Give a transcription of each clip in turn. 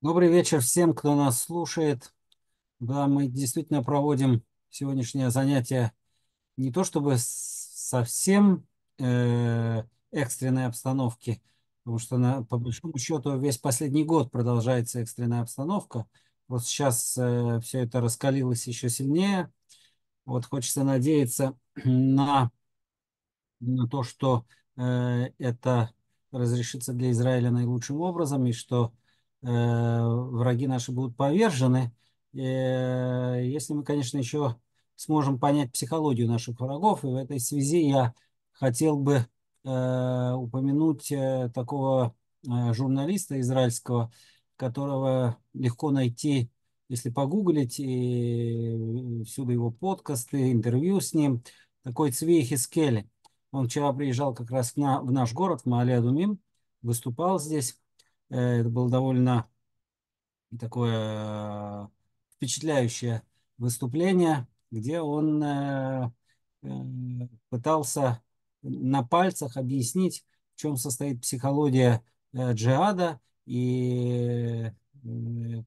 Добрый вечер всем, кто нас слушает. Да, мы действительно проводим сегодняшнее занятие не то чтобы совсем э, экстренной обстановки, потому что на, по большому счету весь последний год продолжается экстренная обстановка. Просто сейчас все это раскалилось еще сильнее. Вот хочется надеяться на на то, что э, это разрешится для Израиля наилучшим образом, и что э, враги наши будут повержены, Э, если мы, конечно, еще сможем понять психологию наших врагов. И в этой связи я хотел бы э, упомянуть э, такого э, журналиста израильского, которого легко найти, если погуглить, и всюду его подкасты, интервью с ним, такой Цви Хискели. Он вчера приезжал как раз на, в наш город, в Маале-Адумим, выступал здесь. Э, Это было довольно такое э, впечатляющее выступление, где он э, пытался на пальцах объяснить, в чем состоит психология джихада и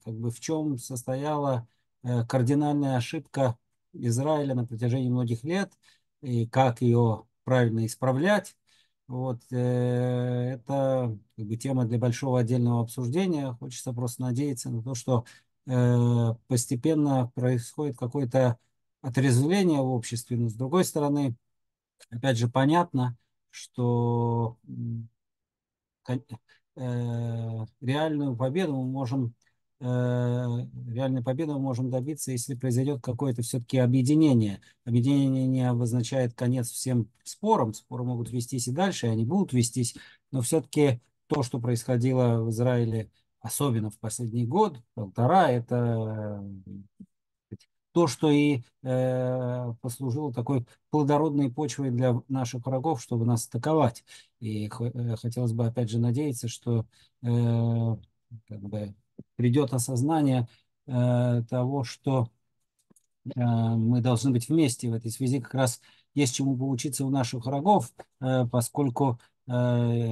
как бы в чем состояла кардинальная ошибка Израиля на протяжении многих лет и как ее правильно исправлять. Вот, э, это как бы, тема для большого отдельного обсуждения. Хочется просто надеяться на то, что э, постепенно происходит какое-то отрезвление в обществе. Но с другой стороны, опять же, понятно, что э, реальную победу мы можем реальной победы мы можем добиться, если произойдет какое-то все-таки объединение. Объединение не обозначает конец всем спорам. Споры могут вестись и дальше, и они будут вестись. Но все-таки то, что происходило в Израиле, особенно в последний год, полтора, это то, что и э, послужило такой плодородной почвой для наших врагов, чтобы нас атаковать. И э, хотелось бы опять же надеяться, что э, как бы придет осознание э, того, что э, мы должны быть вместе. В этой связи как раз есть чему поучиться у наших врагов, э, поскольку э,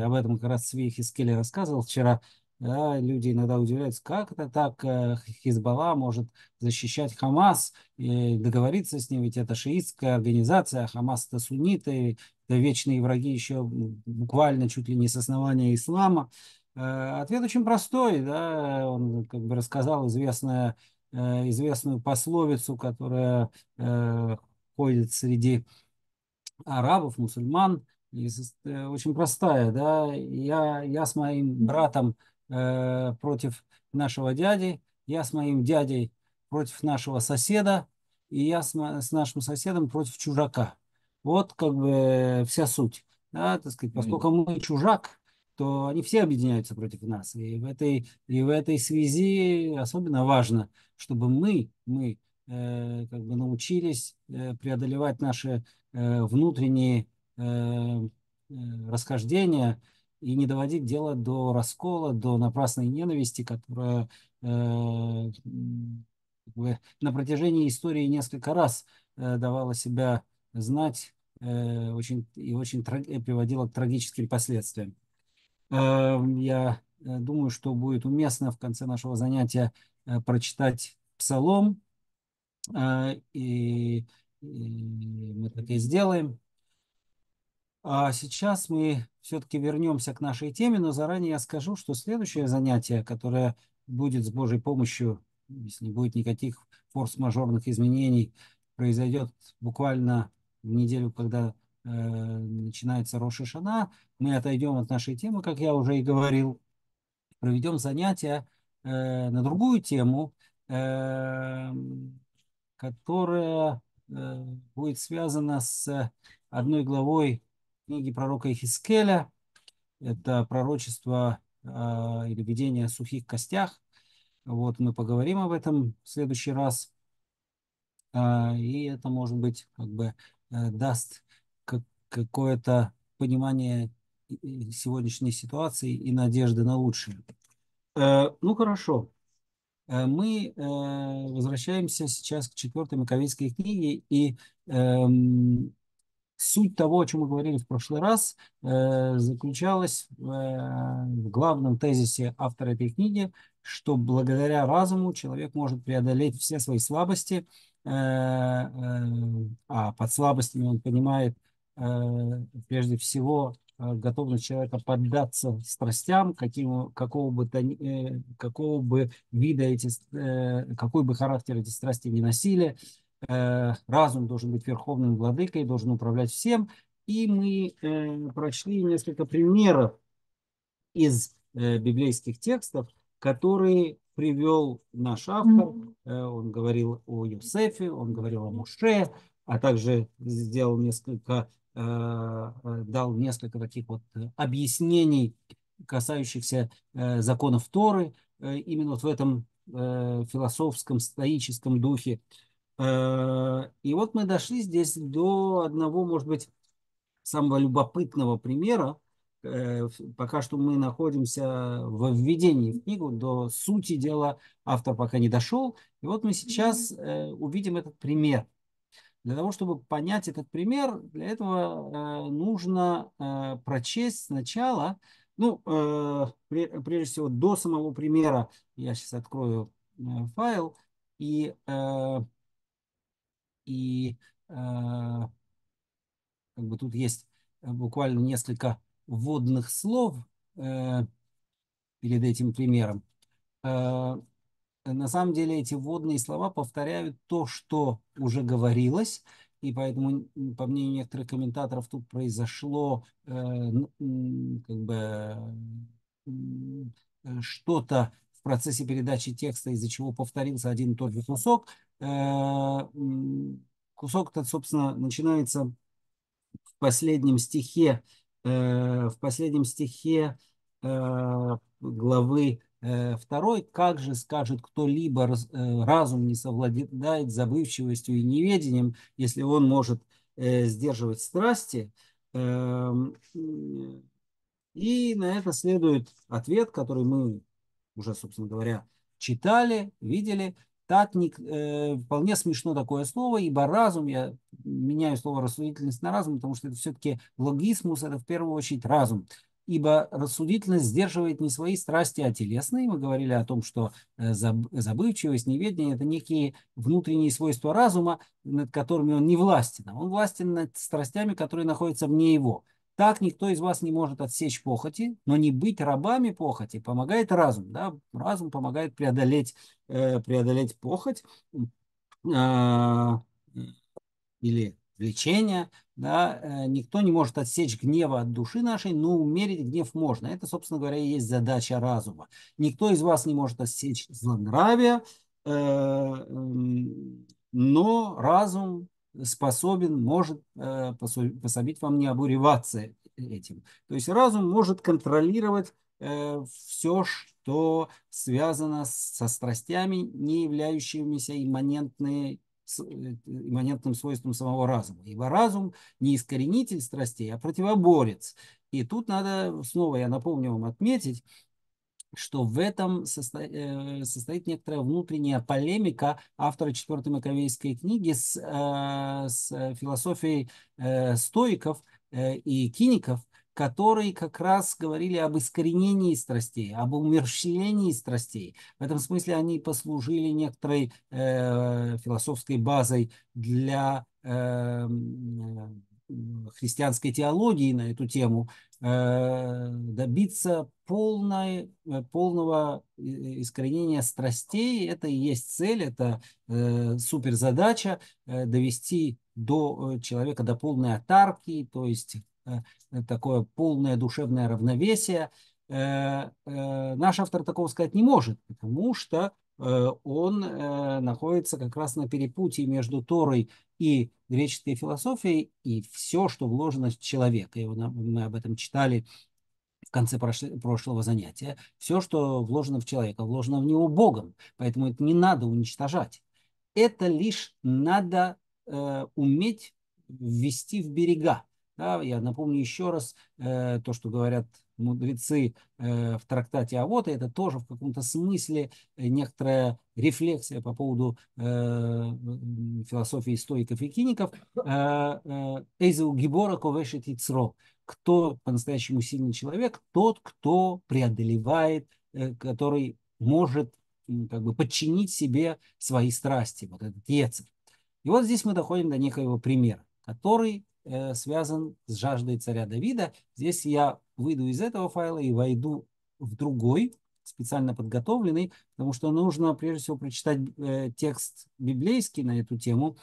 об этом как раз Цви Хискели рассказывал вчера. Да, люди иногда удивляются, как это так э, Хизбалла может защищать Хамас и договориться с ним, ведь это шиитская организация, а Хамас это сунниты, это вечные враги еще буквально чуть ли не с основания ислама. Э, Ответ очень простой, да, он как бы рассказал известное э, известную пословицу, которая э, ходит среди арабов, мусульман, и очень простая, да, я, я с моим братом э, против нашего дяди, я с моим дядей против нашего соседа, и я с, с нашим соседом против чужака. Вот как бы вся суть, да, так сказать, поскольку мы чужак, то они все объединяются против нас. И в этой, и в этой связи особенно важно, чтобы мы, мы э, как бы научились э, преодолевать наши э, внутренние э, э, расхождения и не доводить дело до раскола, до напрасной ненависти, которая э, на протяжении истории несколько раз э, давала себя знать э, очень, и очень приводила к трагическим последствиям. Э, Я э, думаю, что будет уместно в конце нашего занятия э, прочитать Псалом, э, и, и мы так и сделаем. А сейчас мы все-таки вернемся к нашей теме, но заранее я скажу, что следующее занятие, которое будет с Божьей помощью, если не будет никаких форс-мажорных изменений, произойдет буквально в неделю, когда начинается Рош Шана. Мы отойдем от нашей темы, как я уже и говорил, проведем занятие э, на другую тему, э, которая э, будет связана с одной главой книги пророка Ихискеля. Это пророчество э, или видение о сухих костях. Вот мы поговорим об этом в следующий раз. Э, и это, может быть, как бы э, даст какое-то понимание сегодняшней ситуации и надежды на лучшее. Э, ну хорошо. Э, Мы э, возвращаемся сейчас к четвертой Маковейской книге, и эм, Суть того, о чем мы говорили в прошлый раз, э, заключалась в, э, главном тезисе автора этой книги, что благодаря разуму человек может преодолеть все свои слабости, э, а под слабостями он понимает прежде всего готовность человека поддаться страстям, каким, какого, бы то, какого бы вида эти, какой бы характер эти страсти не носили, Э, разум должен быть верховным владыкой, должен управлять всем. И мы э, прочли несколько примеров из э, библейских текстов, которые привел наш автор. Он говорил о Юсефе, он говорил о Муше, а также сделал несколько, дал несколько таких вот объяснений, касающихся законов Торы, именно вот в этом философском, стоическом духе. Э, и вот мы дошли здесь до одного, может быть, самого любопытного примера. Э, пока что мы находимся в введении в книгу, до сути дела автор пока не дошел. И вот мы сейчас э, увидим этот пример. Для того, чтобы понять этот пример, для этого нужно прочесть сначала, ну, прежде всего, до самого примера, я сейчас открою файл, и и э, как бы тут есть э, буквально несколько вводных слов э, перед этим примером. Э, на самом деле эти вводные слова повторяют то, что уже говорилось, и поэтому, по мнению некоторых комментаторов, тут произошло э, как бы э, что-то в процессе передачи текста, из-за чего повторился один и тот же кусок. Э, кусок этот, собственно, начинается в последнем стихе, э, в последнем стихе э, главы второй, как же скажет кто-либо, разум не совладает забывчивостью и неведением, если он может сдерживать страсти. Эм, и на это следует ответ, который мы уже, собственно говоря, читали, видели. Так не, э, вполне смешно такое слово, ибо разум, я меняю слово рассудительность на разум, потому что это все-таки логисмус, это в первую очередь разум. Ибо рассудительность сдерживает не свои страсти, а телесные. Мы говорили о том, что э, забывчивость, неведение – это некие внутренние свойства разума, над которыми он не властен. Он властен над страстями, которые находятся вне его. Так никто из вас не может отсечь похоти, но не быть рабами похоти помогает разум. Да? Разум помогает преодолеть, э, преодолеть похоть э, или влечение. Да? Э, никто не может отсечь гнева от души нашей, но умерить гнев можно. Это, собственно говоря, и есть задача разума. Никто из вас не может отсечь злонравия, э, но разум способен, может э, пособить вам не обуреваться этим. То есть разум может контролировать все, что связано со страстями, не являющимися имманентные э, имманентным свойством самого разума. Ибо разум не искоренитель страстей, а противоборец. И тут надо, снова я напомню вам отметить, что в этом состоит, э, состоит некоторая внутренняя полемика автора четвертой Маковейской книги с, э, с философией э, стоиков и киников, которые как раз говорили об искоренении страстей, об умерщвлении страстей. В этом смысле они послужили некоторой э, философской базой для э, христианской теологии на эту тему, э, добиться полной, э, полного искоренения страстей. Это и есть цель, это э, суперзадача довести до человека до полной атарки, то есть такое полное душевное равновесие. Наш автор такого сказать не может, потому что он находится как раз на перепутье между Торой и греческой философией, и все, что вложено в человека. И мы об этом читали в конце прошлого занятия. Все, что вложено в человека, вложено в него Богом. Поэтому это не надо уничтожать. Это лишь надо э, уметь ввести в берега. Да, я напомню еще раз э, то, что говорят мудрецы э, в трактате а вот это тоже в каком-то смысле некоторая рефлексия по поводу э, философии стоиков и киников. Э, э, Гибора ковешет ицро. Кто по-настоящему сильный человек? Тот, кто преодолевает, э, который может как бы подчинить себе свои страсти, вот этот ецер. И вот здесь мы доходим до некоего примера, который э, связан с жаждой царя Давида. Здесь я выйду из этого файла и войду в другой, специально подготовленный, потому что нужно прежде всего прочитать э, текст библейский на эту тему,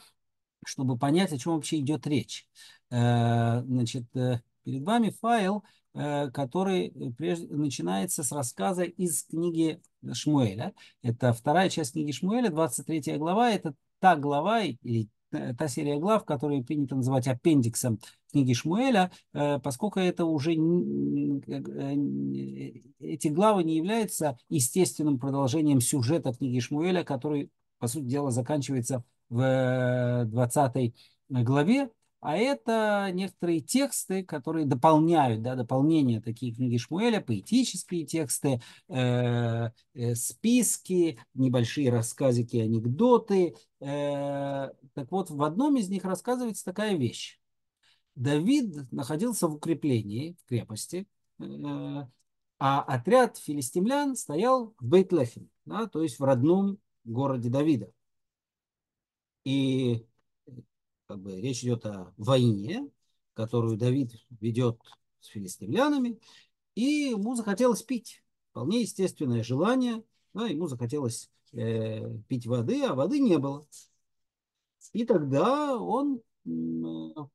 чтобы понять, о чем вообще идет речь. Э, значит, э, перед вами файл, э, который прежде, начинается с рассказа из книги Шмуэля. Это вторая часть книги Шмуэля, 23 глава. Это та глава или та серия глав, которые принято называть аппендиксом книги Шмуэля, э, поскольку это уже э, эти главы не являются естественным продолжением сюжета книги Шмуэля, который, по сути дела, заканчивается в 20 главе, а это некоторые тексты, которые дополняют, да, дополнение такие книги Шмуэля, поэтические тексты, э, э, списки, небольшие рассказики, анекдоты. Э, так вот, в одном из них рассказывается такая вещь. Давид находился в укреплении, в крепости, э, а отряд филистимлян стоял в Бейтлехе, да, то есть в родном городе Давида. И как бы речь идет о войне, которую Давид ведет с филистимлянами, и ему захотелось пить. Вполне естественное желание. Да, ему захотелось э, пить воды, а воды не было. И тогда он э,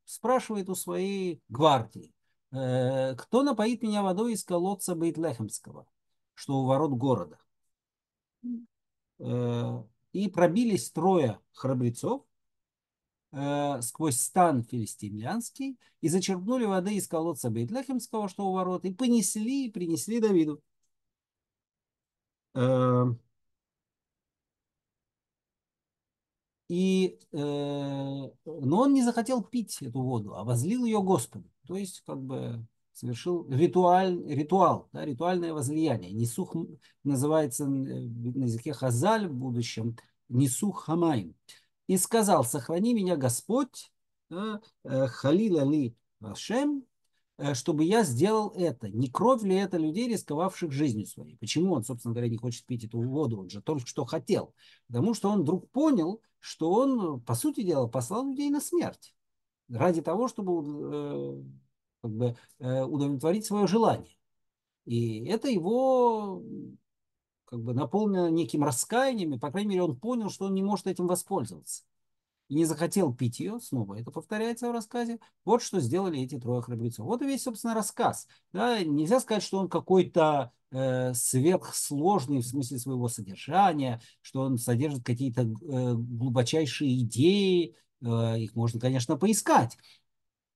спрашивает у своей гвардии, э, кто напоит меня водой из колодца Бейтлехемского, что у ворот города. Э, и пробились трое храбрецов, э, сквозь стан филистимлянский и зачерпнули воды из колодца Бейтлехемского, что у ворот, и понесли и принесли Давиду. Э, и, э, но он не захотел пить эту воду, а возлил ее Господу. То есть, как бы совершил ритуаль, ритуал, да, ритуальное возлияние. Несух называется на языке Хазаль в будущем Несух Хамайм и сказал, сохрани меня Господь, э, халила ли Ашем, э, чтобы я сделал это. Не кровь ли это людей, рисковавших жизнью своей? Почему он, собственно говоря, не хочет пить эту воду? Он же только что хотел. Потому что он вдруг понял, что он, по сути дела, послал людей на смерть. Ради того, чтобы э, как бы, удовлетворить свое желание. И это его как бы наполнено неким раскаянием, и, по крайней мере, он понял, что он не может этим воспользоваться. И не захотел пить ее, снова это повторяется в рассказе. Вот что сделали эти трое храбрецов. Вот и весь, собственно, рассказ. Да, нельзя сказать, что он какой-то э, сверхсложный в смысле своего содержания, что он содержит какие-то э, глубочайшие идеи. Э, их можно, конечно, поискать.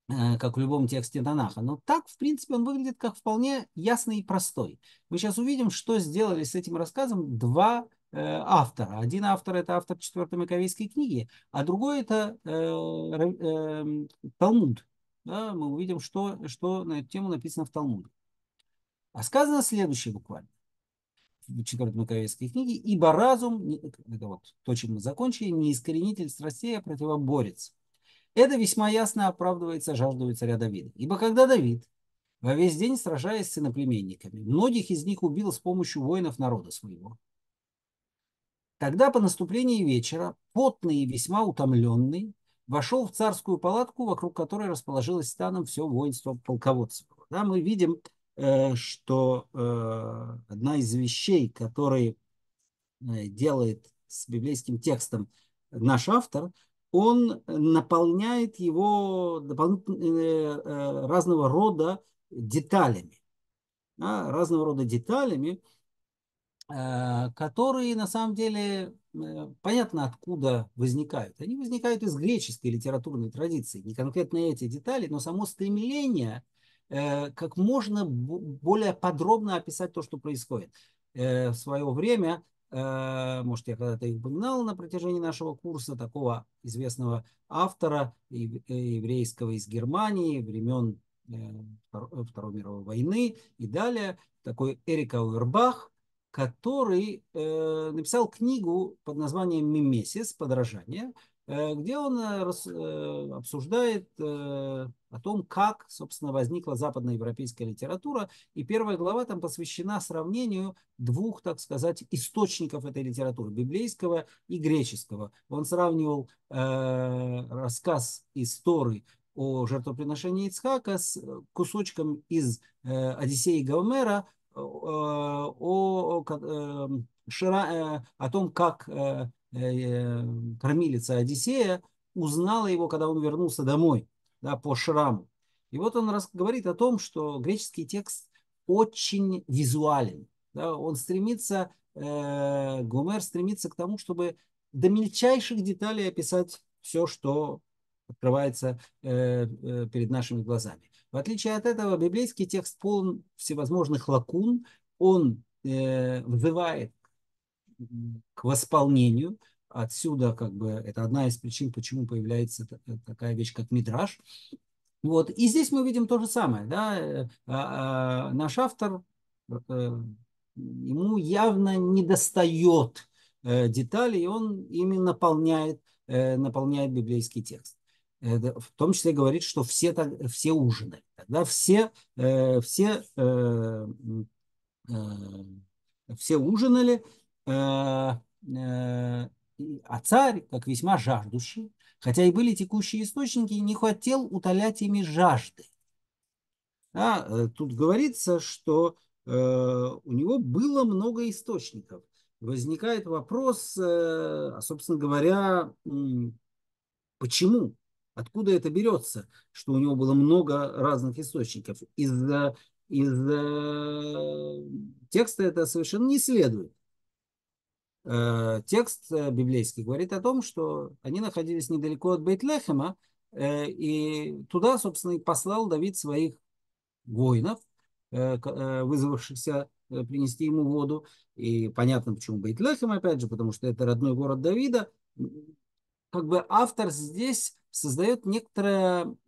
Э, как в любом тексте Танаха. Но так, в принципе, он выглядит как вполне ясный и простой. Мы сейчас увидим, что сделали с этим рассказом два э, автора. Один автор – это автор четвертой Маковейской книги, а другой – это э, э, Талмуд. Да, мы увидим, что, что на эту тему написано в Талмуде. А сказано следующее буквально в четвертой Маковейской книге, ибо разум, это вот то, чем мы закончили, не искоренитель страстей, а противоборец. Это весьма ясно оправдывается жаждой царя Давида. Ибо когда Давид, во весь день сражаясь с иноплеменниками, многих из них убил с помощью воинов народа своего, тогда по наступлении вечера, потный и весьма утомленный, вошел в царскую палатку, вокруг которой расположилось станом все воинство полководцев. Да, мы видим, э, что э, одна из вещей, которые э, делает с библейским текстом наш автор, он наполняет его э, э, разного рода деталями. Да, разного рода деталями, э, которые на самом деле понятно откуда возникают. Они возникают из греческой литературной традиции. Не конкретно эти детали, но само стремление как можно более подробно описать то, что происходит. В свое время может, я когда-то и упоминал на протяжении нашего курса, такого известного автора еврейского из Германии времен Второй мировой войны и далее, такой Эрик Ауэрбах, который э, написал книгу под названием «Мимесис. Подражание», э, где он э, э обсуждает э, о том, как, собственно, возникла западноевропейская литература. И первая глава там посвящена сравнению двух, так сказать, источников этой литературы, библейского и греческого. Он сравнивал э, рассказ истории о жертвоприношении Ицхака с кусочком из э, Одиссеи Гомера Э, о, о, э, о том, как э, кормилица Одиссея узнала его, когда он вернулся домой да, по шраму. И вот он говорит о том, что греческий текст очень визуален. Да, он стремится, э, Гомер стремится к тому, чтобы до мельчайших деталей описать все, что открывается э, э, перед нашими глазами. В отличие от этого, библейский текст полон всевозможных лакун, он э, вызывает к восполнению. Отсюда как бы это одна из причин, почему появляется такая вещь, как мидраж. Вот. И здесь мы видим то же самое. Да? Э, а, а, наш автор, э, ему явно недостает э, деталей, и он ими наполняет, наполняет библейский текст в том числе говорит, что все, все ужинали. Тогда все, э, все, э, э, все ужинали, а царь, как весьма жаждущий, хотя и были текущие источники, не хотел утолять ими жажды. Да, тут говорится, что у него было много источников. Возникает вопрос, собственно говоря, почему? Откуда это берется, что у него было много разных источников? Из, из э, текста это совершенно не следует. Э, текст э, библейский говорит о том, что они находились недалеко от Бейтлехема, и туда, собственно, и послал Давид своих воинов, вызвавшихся принести ему воду. И понятно, почему Бейтлехем, опять же, потому что это родной город Давида. Как бы автор здесь создает некоторую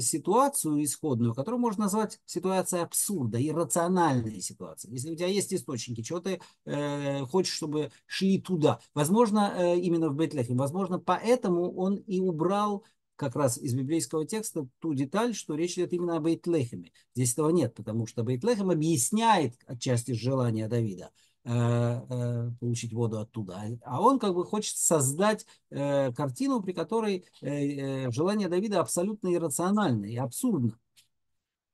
ситуацию исходную, которую можно назвать ситуацией абсурда, иррациональной ситуацией. Если у тебя есть источники, чего ты э, хочешь, чтобы шли туда. Возможно, э, именно в Бейтлехе. Возможно, поэтому он и убрал как раз из библейского текста ту деталь, что речь идет именно о Бейтлехеме. Здесь этого нет, потому что Бейтлехем объясняет отчасти желание Давида. Э, э, получить воду оттуда. А он как бы хочет создать э, картину, при которой желание Давида абсолютно иррационально и абсурдно.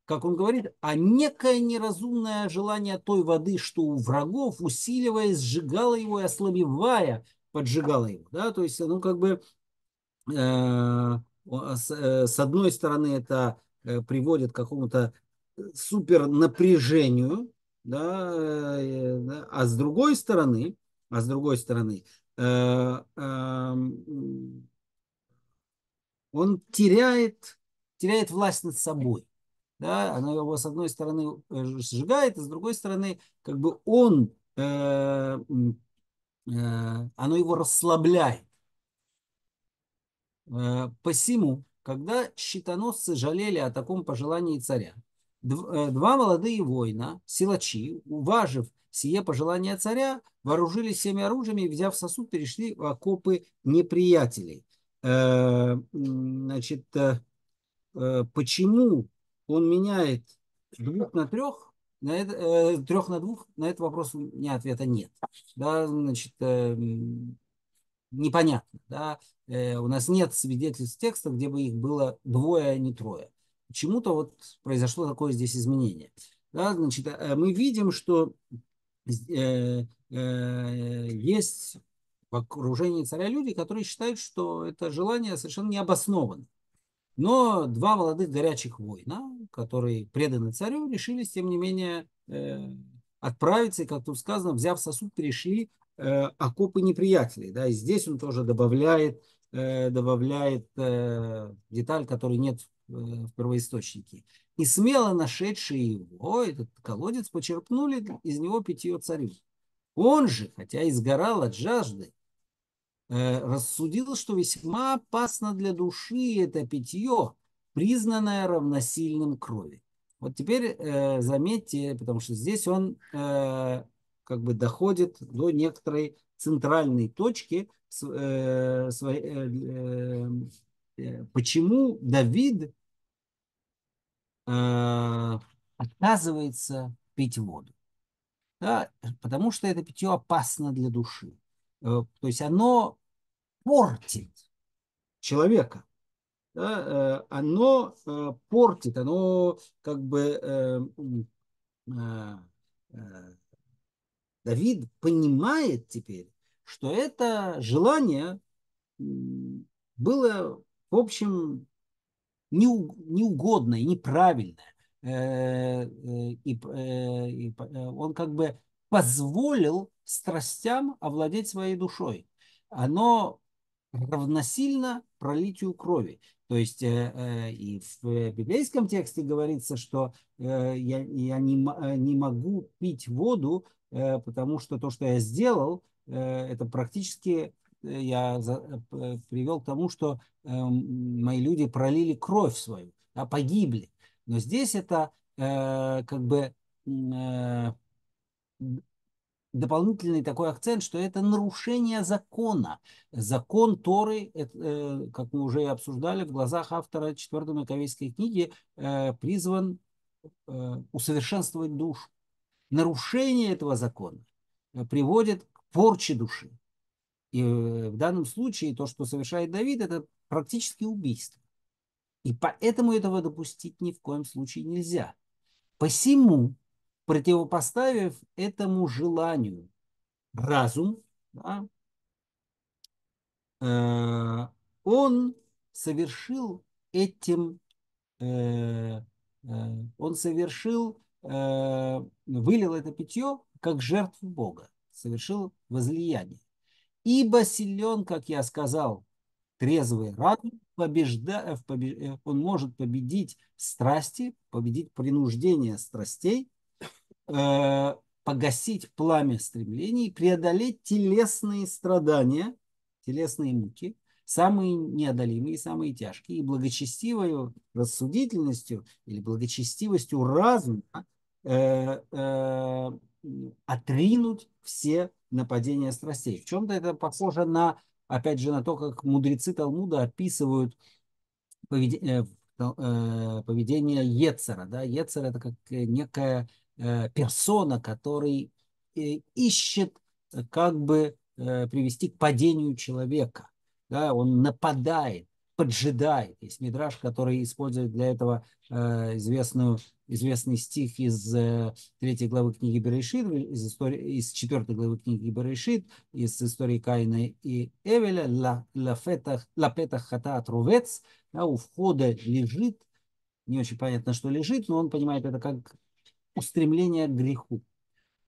Как он говорит, а некое неразумное желание той воды, что у врагов, усиливаясь, сжигало его и ослабевая, поджигало его. Да? То есть, ну, как бы, с одной стороны, это приводит к какому-то супер напряжению, да, э, да, а с другой стороны, а с другой стороны, э, э, он теряет, теряет власть над собой. Да, она его с одной стороны э, сжигает, а с другой стороны, как бы он, э, э, оно его расслабляет. Э, посему, когда щитоносцы жалели о таком пожелании царя, два молодые воина, силачи, уважив сие пожелание царя, вооружились всеми оружиями и, взяв сосуд, перешли в окопы неприятелей. Э, значит, э, почему он меняет двух на трех? На это, трех на двух, на этот вопрос у меня ответа нет. Да, значит, непонятно. Да? У нас нет свидетельств текста, где бы их было двое, а не трое почему-то вот произошло такое здесь изменение. Да, значит, э, мы видим, что э, э, есть в окружении царя люди, которые считают, что это желание совершенно не обосновано. Но два молодых горячих воина, которые преданы царю, решились, тем не менее, э, отправиться, и, как тут сказано, взяв сосуд, перешли э, окопы неприятелей. Да, и здесь он тоже добавляет, э, добавляет э, деталь, которой нет в первоисточнике. И смело нашедшие его, этот колодец, почерпнули из него питье царю. Он же, хотя и сгорал от жажды, э, рассудил, что весьма опасно для души это питье, признанное равносильным крови. Вот теперь э, заметьте, потому что здесь он э, как бы доходит до некоторой центральной точки, э, своей, э, э, почему Давид э, отказывается пить воду. Да, потому что это питье опасно для души. Э, то есть оно портит человека. Да, э, оно э, портит, оно как бы Давид понимает теперь, что это желание было, в общем, неугодное, неправильное. Э, э, и, э, он как бы позволил страстям овладеть своей душой. Оно равносильно пролитию крови. То есть и в библейском тексте говорится, что я, я не, не могу пить воду, потому что то, что я сделал, это практически я привел к тому, что мои люди пролили кровь свою, а погибли. Но здесь это э, как бы э, дополнительный такой акцент, что это нарушение закона. Закон Торы, это, э, как мы уже обсуждали, в глазах автора 4 Маковейской книги э, призван э, усовершенствовать душу. Нарушение этого закона э, приводит к порче души. И э, в данном случае то, что совершает Давид, это практически убийство. И поэтому этого допустить ни в коем случае нельзя. Посему, противопоставив этому желанию разум, да, э, он совершил этим, э, э, он совершил, э, вылил это питье как жертву Бога, совершил возлияние. Ибо силен, как я сказал, трезвый разум, побежда, э, он может победить страсти, победить принуждение страстей, э, погасить пламя стремлений, преодолеть телесные страдания, телесные муки, самые неодолимые, самые тяжкие, и благочестивой рассудительностью или благочестивостью разума э, э, отринуть все нападения страстей. В чем-то это похоже на опять же, на то, как мудрецы Талмуда описывают поведение, э, э, поведение Ецера. Да? Ецер – это как некая э, персона, который ищет как бы привести к падению человека. Да? Он нападает, поджидает. Есть мидраж, который использует для этого известную известный стих из э, третьей главы книги Берешит, из, истории, из четвертой главы книги Берешит, из истории Каина и Эвеля, «Ла, ла, фетах, ла петах хатаат рувец», да, у входа лежит, не очень понятно, что лежит, но он понимает это как устремление к греху.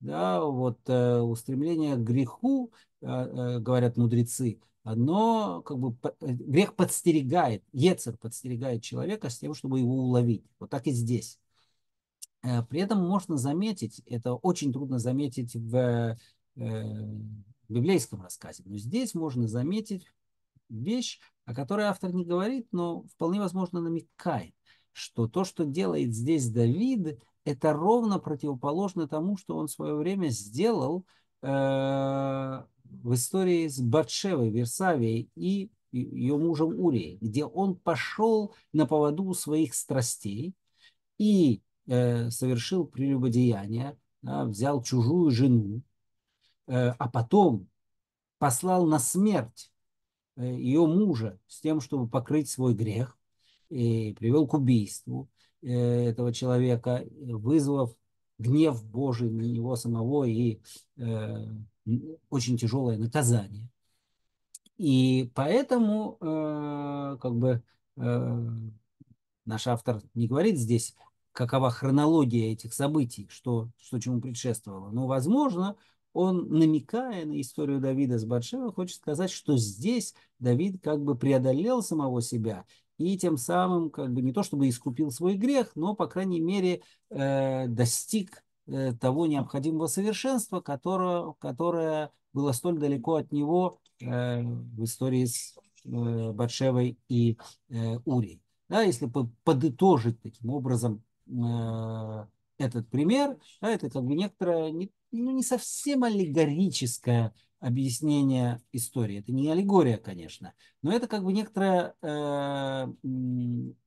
Да, вот э, устремление к греху, э, э, говорят мудрецы, оно как бы э, грех подстерегает, Ецер подстерегает человека с тем, чтобы его уловить. Вот так и здесь. Э, при этом можно заметить, это очень трудно заметить в э, библейском рассказе, но здесь можно заметить вещь, о которой автор не говорит, но вполне возможно намекает, что то, что делает здесь Давид, это ровно противоположно тому, что он в свое время сделал э, в истории с Батшевой, Версавией и ее мужем Урией, где он пошел на поводу своих страстей и Э, совершил прелюбодеяние, да, взял чужую жену, э, а потом послал на смерть э, ее мужа с тем, чтобы покрыть свой грех, и привел к убийству этого человека, вызвав гнев Божий на него самого и э, очень тяжелое наказание. И поэтому э, как бы э, наш автор не говорит здесь какова хронология этих событий, что, что чему предшествовало. Но, возможно, он, намекая на историю Давида с Батшевой, хочет сказать, что здесь Давид как бы преодолел самого себя и тем самым как бы не то чтобы искупил свой грех, но, по крайней мере, э, достиг э, того необходимого совершенства, которое, которое было столь далеко от него э, в истории с э, Батшевой и э, Урией. Да, если подытожить таким образом э, этот пример, да, это как бы некоторое не, ну, не совсем аллегорическое объяснение истории. Это не аллегория, конечно, но это как бы некоторое э,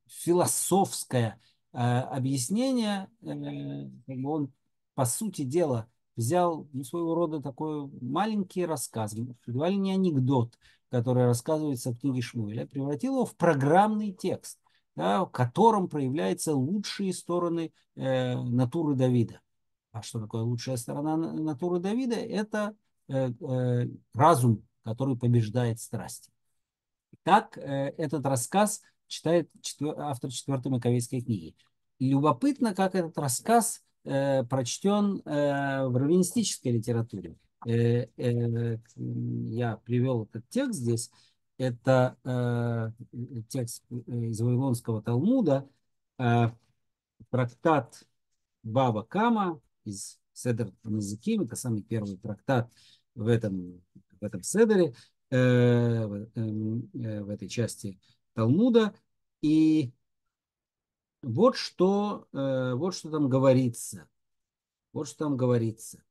философское э, объяснение. Э, как бы он, по сути дела, взял ну, своего рода такой маленький рассказ, едва ли не анекдот, который рассказывается в книге Шмуэля, превратил его в программный текст, да, в котором проявляются лучшие стороны э, натуры Давида. А что такое лучшая сторона натуры Давида? Это разум, который побеждает страсти. Так э, этот рассказ читает автор четвертой Маковейской книги. Любопытно, как этот рассказ э, прочтен э, в раввинистической литературе. Э, э, я привел этот текст здесь. Это э, текст из Вавилонского Талмуда, э, трактат Баба Кама из Седер Назиким, это самый первый трактат в этом, в этом Седере, э, в, э, в этой части Талмуда. И вот что, э, вот что там говорится. Вот что там говорится.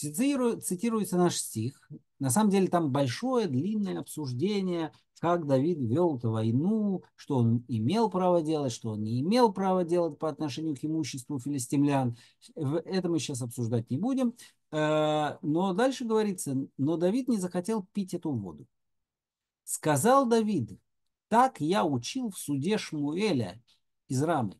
Цитируется наш стих. На самом деле там большое, длинное обсуждение, как Давид вел эту войну, что он имел право делать, что он не имел права делать по отношению к имуществу филистимлян. Это мы сейчас обсуждать не будем. Э, но дальше говорится, но Давид не захотел пить эту воду. Сказал Давид, так я учил в суде Шмуэля из Рамы.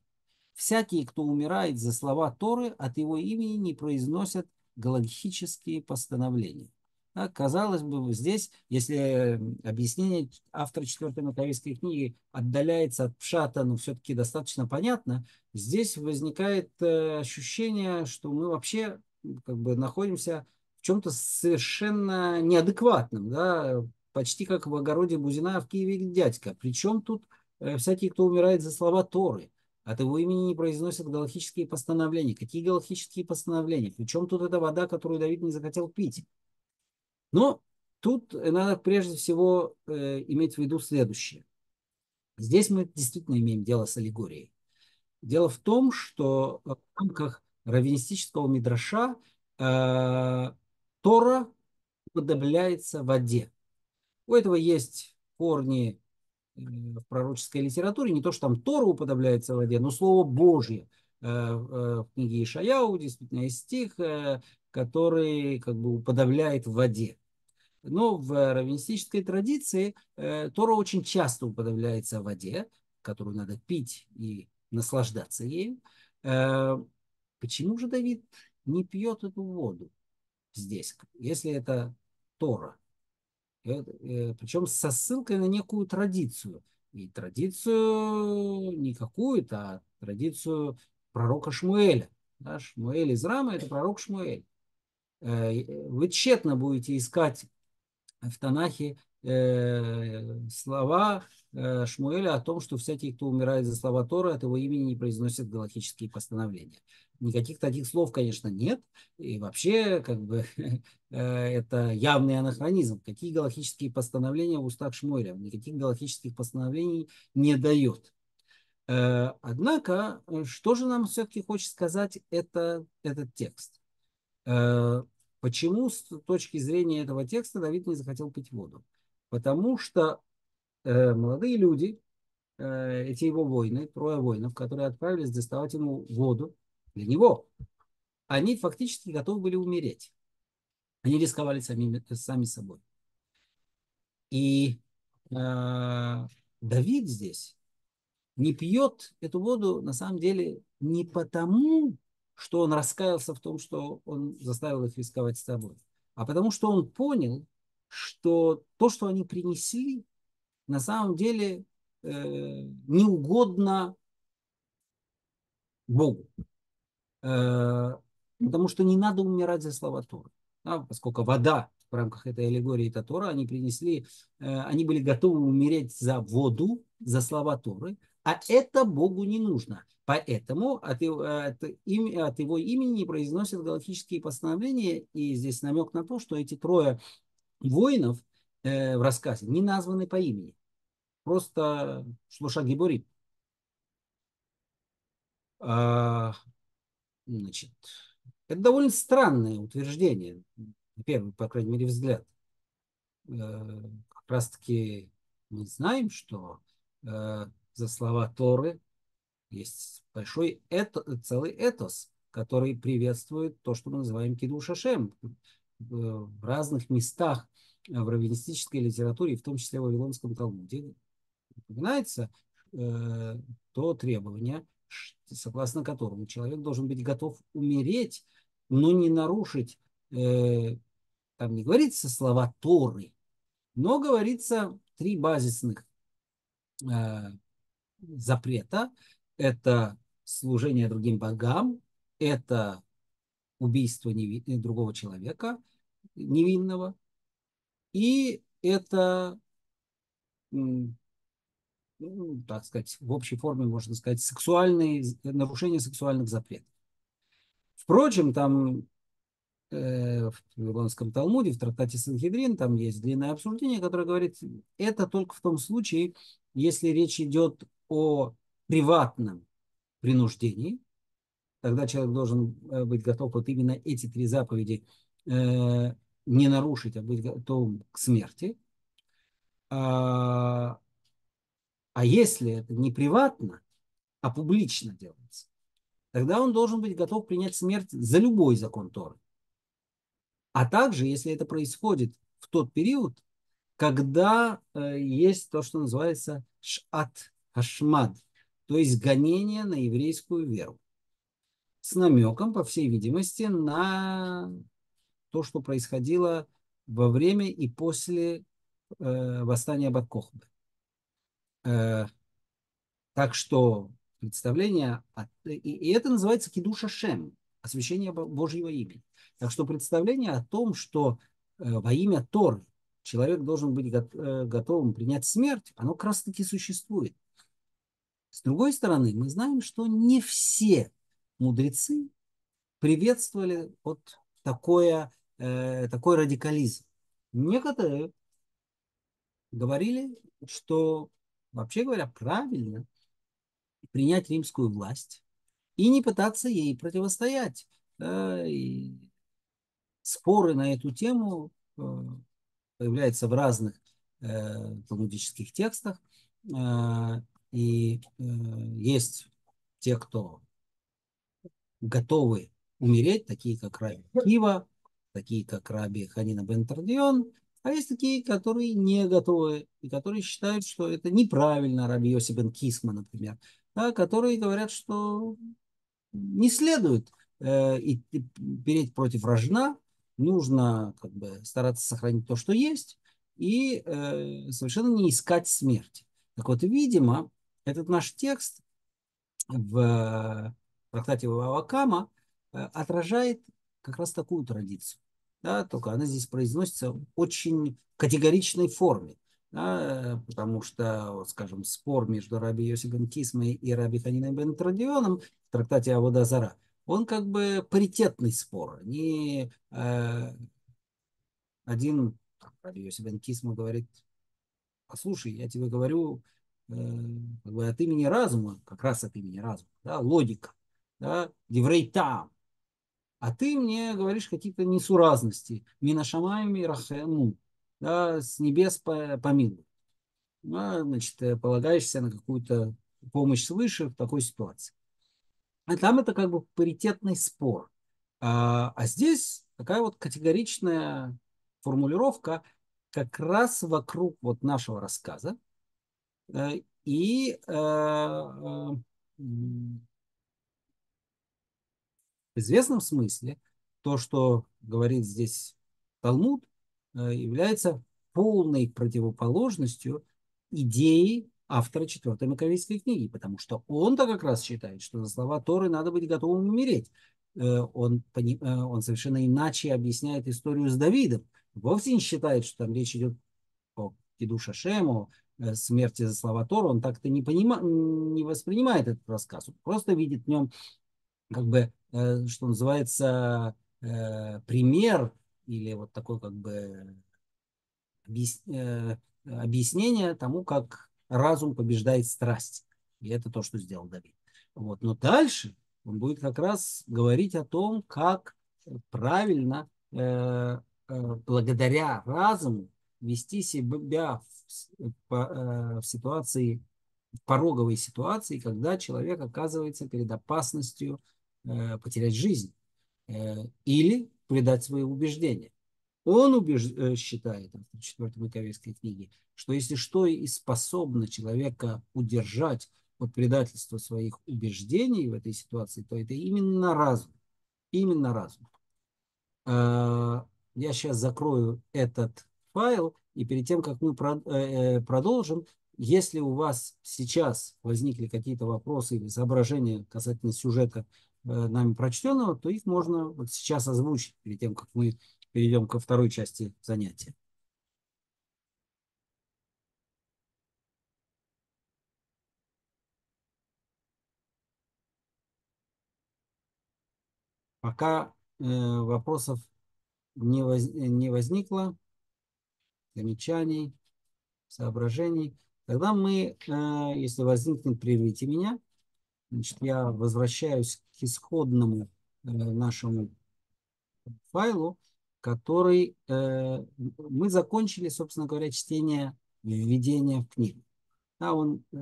Всякий, кто умирает за слова Торы, от его имени не произносят галактические постановления. Так, казалось бы, здесь, если объяснение автора четвертой Маковейской книги отдаляется от Пшата, но все-таки достаточно понятно, здесь возникает э, ощущение, что мы вообще как бы находимся в чем-то совершенно неадекватном, да, почти как в огороде Бузина в Киеве дядька. Причем тут э, всякий, кто умирает за слова Торы. От его имени не произносят галактические постановления. Какие галактические постановления? Причем тут эта вода, которую Давид не захотел пить? Но тут надо прежде всего э, иметь в виду следующее. Здесь мы действительно имеем дело с аллегорией. Дело в том, что в рамках раввинистического мидраша э, Тора уподобляется воде. У этого есть корни в пророческой литературе, не то, что там Тора уподобляется воде, но Слово Божье э, э, в книге Ишаяу действительно есть стих, который как бы уподобляет воде. Но в раввинистической традиции Тора очень часто уподобляется воде, которую надо пить и наслаждаться ею. Почему же Давид не пьет эту воду здесь, если это Тора? Э, причем со ссылкой на некую традицию. И традицию не какую-то, а традицию пророка Шмуэля. Да, Шмуэль из Рама – это пророк Шмуэль. Э, вы тщетно будете искать в Танахе э, слова э, Шмуэля о том, что всякий, кто умирает за слова Тора, от его имени не произносят галактические постановления. Никаких таких слов, конечно, нет. И вообще, как бы, э, это явный анахронизм. Какие галактические постановления в устах Шмуэля? Никаких галактических постановлений не дает. Э, однако, что же нам все-таки хочет сказать это, этот текст? Э, Почему с точки зрения этого текста Давид не захотел пить воду? Потому что э, молодые люди, э, эти его воины, трое воинов, которые отправились доставать ему воду для него, они фактически готовы были умереть. Они рисковали сами, сами собой. И э, Давид здесь не пьет эту воду на самом деле не потому, что он раскаялся в том, что он заставил их рисковать с тобой, а потому что он понял, что то, что они принесли, на самом деле э, не угодно Богу. Э, потому что не надо умирать за слова Торы. Да, поскольку вода в рамках этой аллегории это Тора, они принесли, э, они были готовы умереть за воду, за слова Торы, А это Богу не нужно. Поэтому от от, им, от его имени произносят галактические постановления. И здесь намек на то, что эти трое воинов э, в рассказе не названы по имени. Просто Шлуша Гибори. А, значит, это довольно странное утверждение, на первый, по крайней мере, взгляд. Э, как раз-таки мы знаем, что э, за слова Торы есть большой это, целый этос, который приветствует то, что мы называем Кидушашем в разных местах в раввинистической литературе, в том числе в Вавилонском Талмуде, упоминается э, то требование, согласно которому человек должен быть готов умереть, но не нарушить, э, там не говорится слова Торы, но говорится три базисных э, запрета. Это служение другим богам, это убийство другого человека невинного, и это, ну, так сказать, в общей форме можно сказать, сексуальные, нарушение сексуальных запретов. Впрочем, там э, в Вавилонском Талмуде, в трактате Санхедрин, там есть длинное обсуждение, которое говорит, это только в том случае, если речь идет о приватном принуждении, тогда человек должен э, быть готов вот именно эти три заповеди э, не нарушить, а быть готовым к смерти. А, а если это не приватно, а публично делается, тогда он должен быть готов принять смерть за любой закон Торы. А также, если это происходит в тот период, когда э, есть то, что называется шат хашмад, то есть гонение на еврейскую веру, с намеком, по всей видимости, на то, что происходило во время и после э, восстания Бат-Кохбы. Э, так что представление, от, и, и это называется кидуша шем, освящение Божьего имени. Так что представление о том, что э, во имя Торы человек должен быть го, э, готовым принять смерть, оно как раз таки существует. С другой стороны, мы знаем, что не все мудрецы приветствовали вот такое э, такой радикализм. Некоторые говорили, что, вообще говоря, правильно принять римскую власть и не пытаться ей противостоять. Да, и споры на эту тему э, появляются в разных э, талмудических текстах. Э, и э, есть те, кто готовы умереть, такие как Раби Кива, такие как Раби Ханина бен Тардион, а есть такие, которые не готовы, и которые считают, что это неправильно, Раби Йоси бен Кисма, например, да, которые говорят, что не следует э, и, и переть против рожна, нужно как бы стараться сохранить то, что есть, и э, совершенно не искать смерти. Так вот, видимо, этот наш текст в трактате Вавакама э, отражает как раз такую традицию. Да, только она здесь произносится в очень категоричной форме. Да, потому что, вот, скажем, спор между Раби Йосифом Кисмой и Раби Ханиной бен Традионом в трактате Авода Зара, он как бы паритетный спор. Они, э, один, Раби Йосиф бен Кисма говорит, послушай, я тебе говорю э, как бы от имени разума, как раз от имени разума, да, логика, да, деврейтам, а ты мне говоришь какие-то несуразности. Минашамаями рахему. Да, с небес помилуй. Да, значит, э, полагаешься на какую-то помощь свыше в такой ситуации. А там это как бы паритетный спор. А, а здесь такая вот категоричная формулировка как раз вокруг вот нашего рассказа. Э, и э, в известном смысле то, что говорит здесь Талмуд, э, является полной противоположностью идеи автора четвертой Маковейской книги, потому что он-то как раз считает, что за слова Торы надо быть готовым умереть. Э, он, э, он совершенно иначе объясняет историю с Давидом. Вовсе не считает, что там речь идет о Киду Шашему, э, смерти за слова Тора, он так-то не, понима, не воспринимает этот рассказ. Он просто видит в нем, как бы, э, что называется, пример или вот такой как бы объяснение тому, как разум побеждает страсть. И это то, что сделал Давид. Вот. Но дальше он будет как раз говорить о том, как правильно э, э, благодаря разуму вести себя в, в, в ситуации, в пороговой ситуации, когда человек оказывается перед опасностью э, потерять жизнь э, или предать свои убеждения. Он убеж... Э, считает, в четвертой Маковейской книге, что если что и способно человека удержать от предательства своих убеждений в этой ситуации, то это именно разум. Именно разум. Я сейчас закрою этот файл, и перед тем, как мы э, э, продолжим, если у вас сейчас возникли какие-то вопросы или соображения касательно сюжета нами прочтенного, то их можно вот сейчас озвучить перед тем, как мы перейдем ко второй части занятия. Пока э, вопросов не, воз, не возникло, замечаний, соображений, тогда мы, э, если возникнет, прервите меня. Значит, я возвращаюсь к исходному э, нашему файлу, который э, мы закончили, собственно говоря, чтение введения в книгу. Да, он э,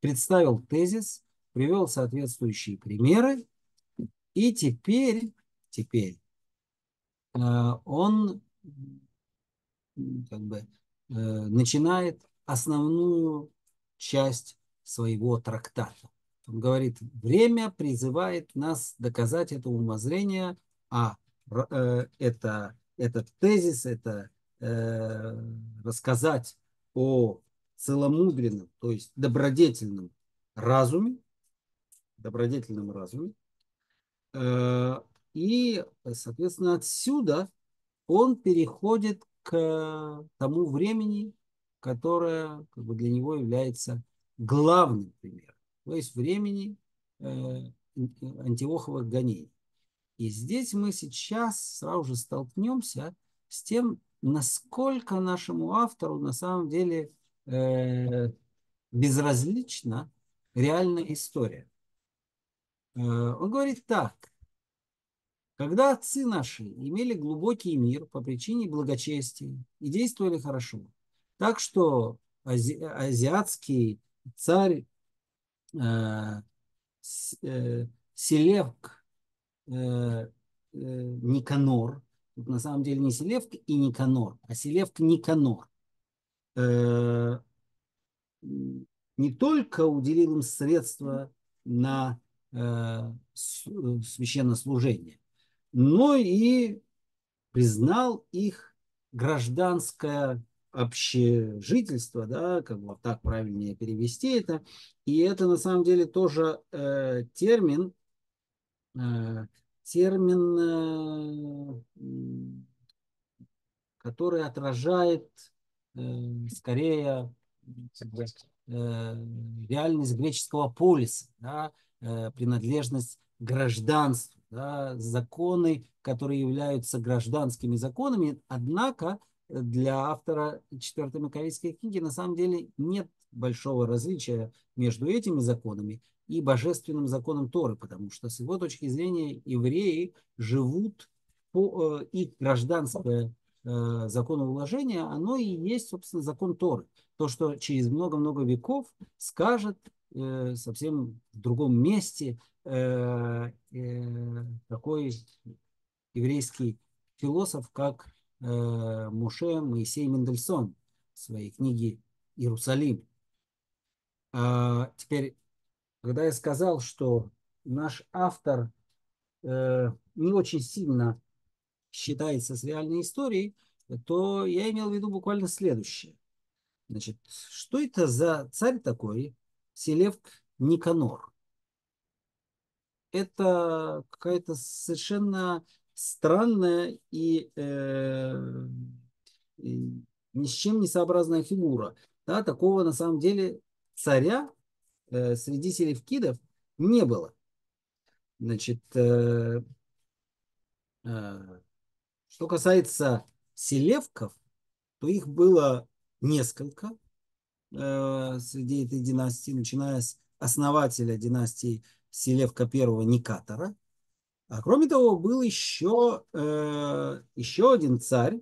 представил тезис, привел соответствующие примеры, и теперь, теперь э, он как бы э, начинает основную часть своего трактата. Он говорит, время призывает нас доказать это умозрение, а Э, это, этот тезис, это э, рассказать о целомудренном, то есть добродетельном разуме, добродетельном разуме. Э, и, соответственно, отсюда он переходит к тому времени, которое как бы, для него является главным примером, то есть времени э, антиоховых гонений. И здесь мы сейчас сразу же столкнемся с тем, насколько нашему автору на самом деле э, безразлична реальная история. Э, он говорит так. Когда отцы наши имели глубокий мир по причине благочестия и действовали хорошо, так что ази, азиатский царь Селевк Э, э, Никанор. Тут на самом деле не Селевк и Никанор, а Селевк Никанор. Э, не только уделил им средства на священнослужение, но и признал их гражданское общежительство, да, как бы так правильнее перевести это. И это на самом деле тоже э, термин, Э, термин, э, который отражает э, скорее реальность греческого полиса, да, принадлежность гражданству, да, законы, которые являются гражданскими законами, однако для автора четвертой Маковейской книги на самом деле нет большого различия между этими законами и божественным законом Торы, потому что с его точки зрения евреи живут по э, их гражданское э, законоуложение, оно и есть, собственно, закон Торы. То, что через много-много веков скажет э, совсем в другом месте э, э, такой еврейский философ, как э, Муше Моисей Мендельсон в своей книге «Иерусалим». А, теперь когда я сказал, что наш автор э, не очень сильно считается с реальной историей, то я имел в виду буквально следующее. Значит, что это за царь такой, Селевк Никанор? Это какая-то совершенно странная и, э, и ни с чем не сообразная фигура. Да, такого на самом деле царя э, среди селевкидов не было. Значит, э, э, что касается селевков, то их было несколько э, среди этой династии, начиная с основателя династии Селевка I Никатора. А кроме того, был еще, э, еще один царь,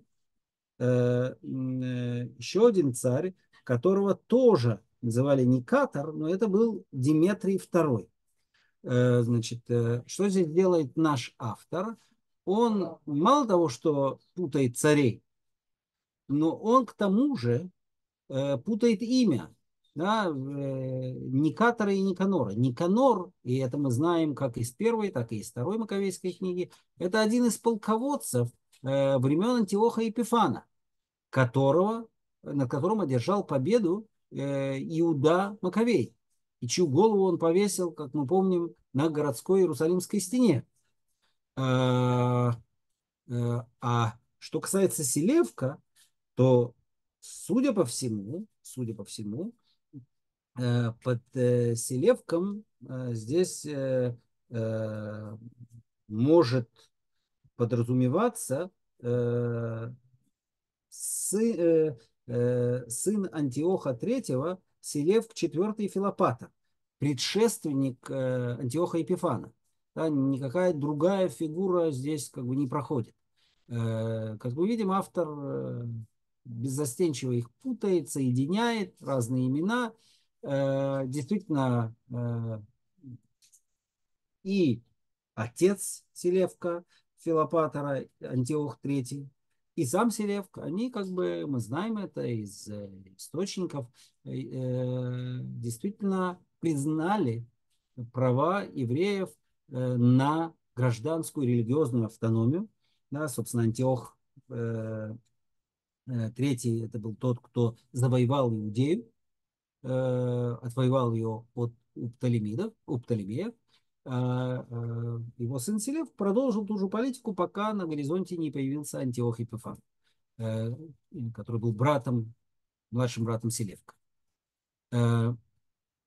э, э, еще один царь, которого тоже называли Никатор, но это был Диметрий II. Э, значит, э, что здесь делает наш автор? Он мало того, что путает царей, но он к тому же э, путает имя. Да, Никатора и Никанора. Никанор, и это мы знаем как из первой, так и из второй Маковейской книги, это один из полководцев времен Антиоха Епифана, которого, над которым одержал победу Иуда Маковей, и чью голову он повесил, как мы помним, на городской Иерусалимской стене. А, а что касается Селевка, то, судя по всему, судя по всему, э, под э, Селевком э, здесь может подразумеваться сын Антиоха III, Селевк IV Филопата, предшественник Антиоха Епифана. Да, никакая другая фигура здесь как бы не проходит. Э, как мы видим, автор э, беззастенчиво их путает, соединяет разные имена. Э, действительно, и отец Селевка Филопатора, Антиох III, и сам Селевк, они как бы, мы знаем это из источников, действительно признали права евреев на гражданскую религиозную автономию, да, собственно, Антиох э, э, третий, это был тот, кто завоевал Иудею, э, отвоевал ее от у Птолемидов, у Птолемеев. А, э, его сын Селев продолжил ту же политику, пока на горизонте не появился Антиох Епифан, э, который был братом, младшим братом Селевка.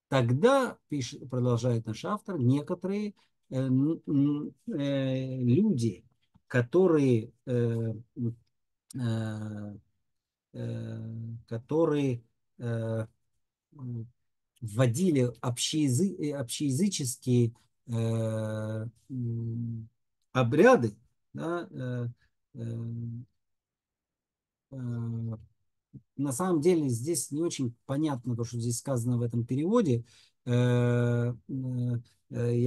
Тогда, пишет, продолжает наш автор, некоторые люди, которые, которые вводили общеязы, общеязыческие обряды, да, на самом деле здесь не очень понятно то, что здесь сказано в этом переводе. Я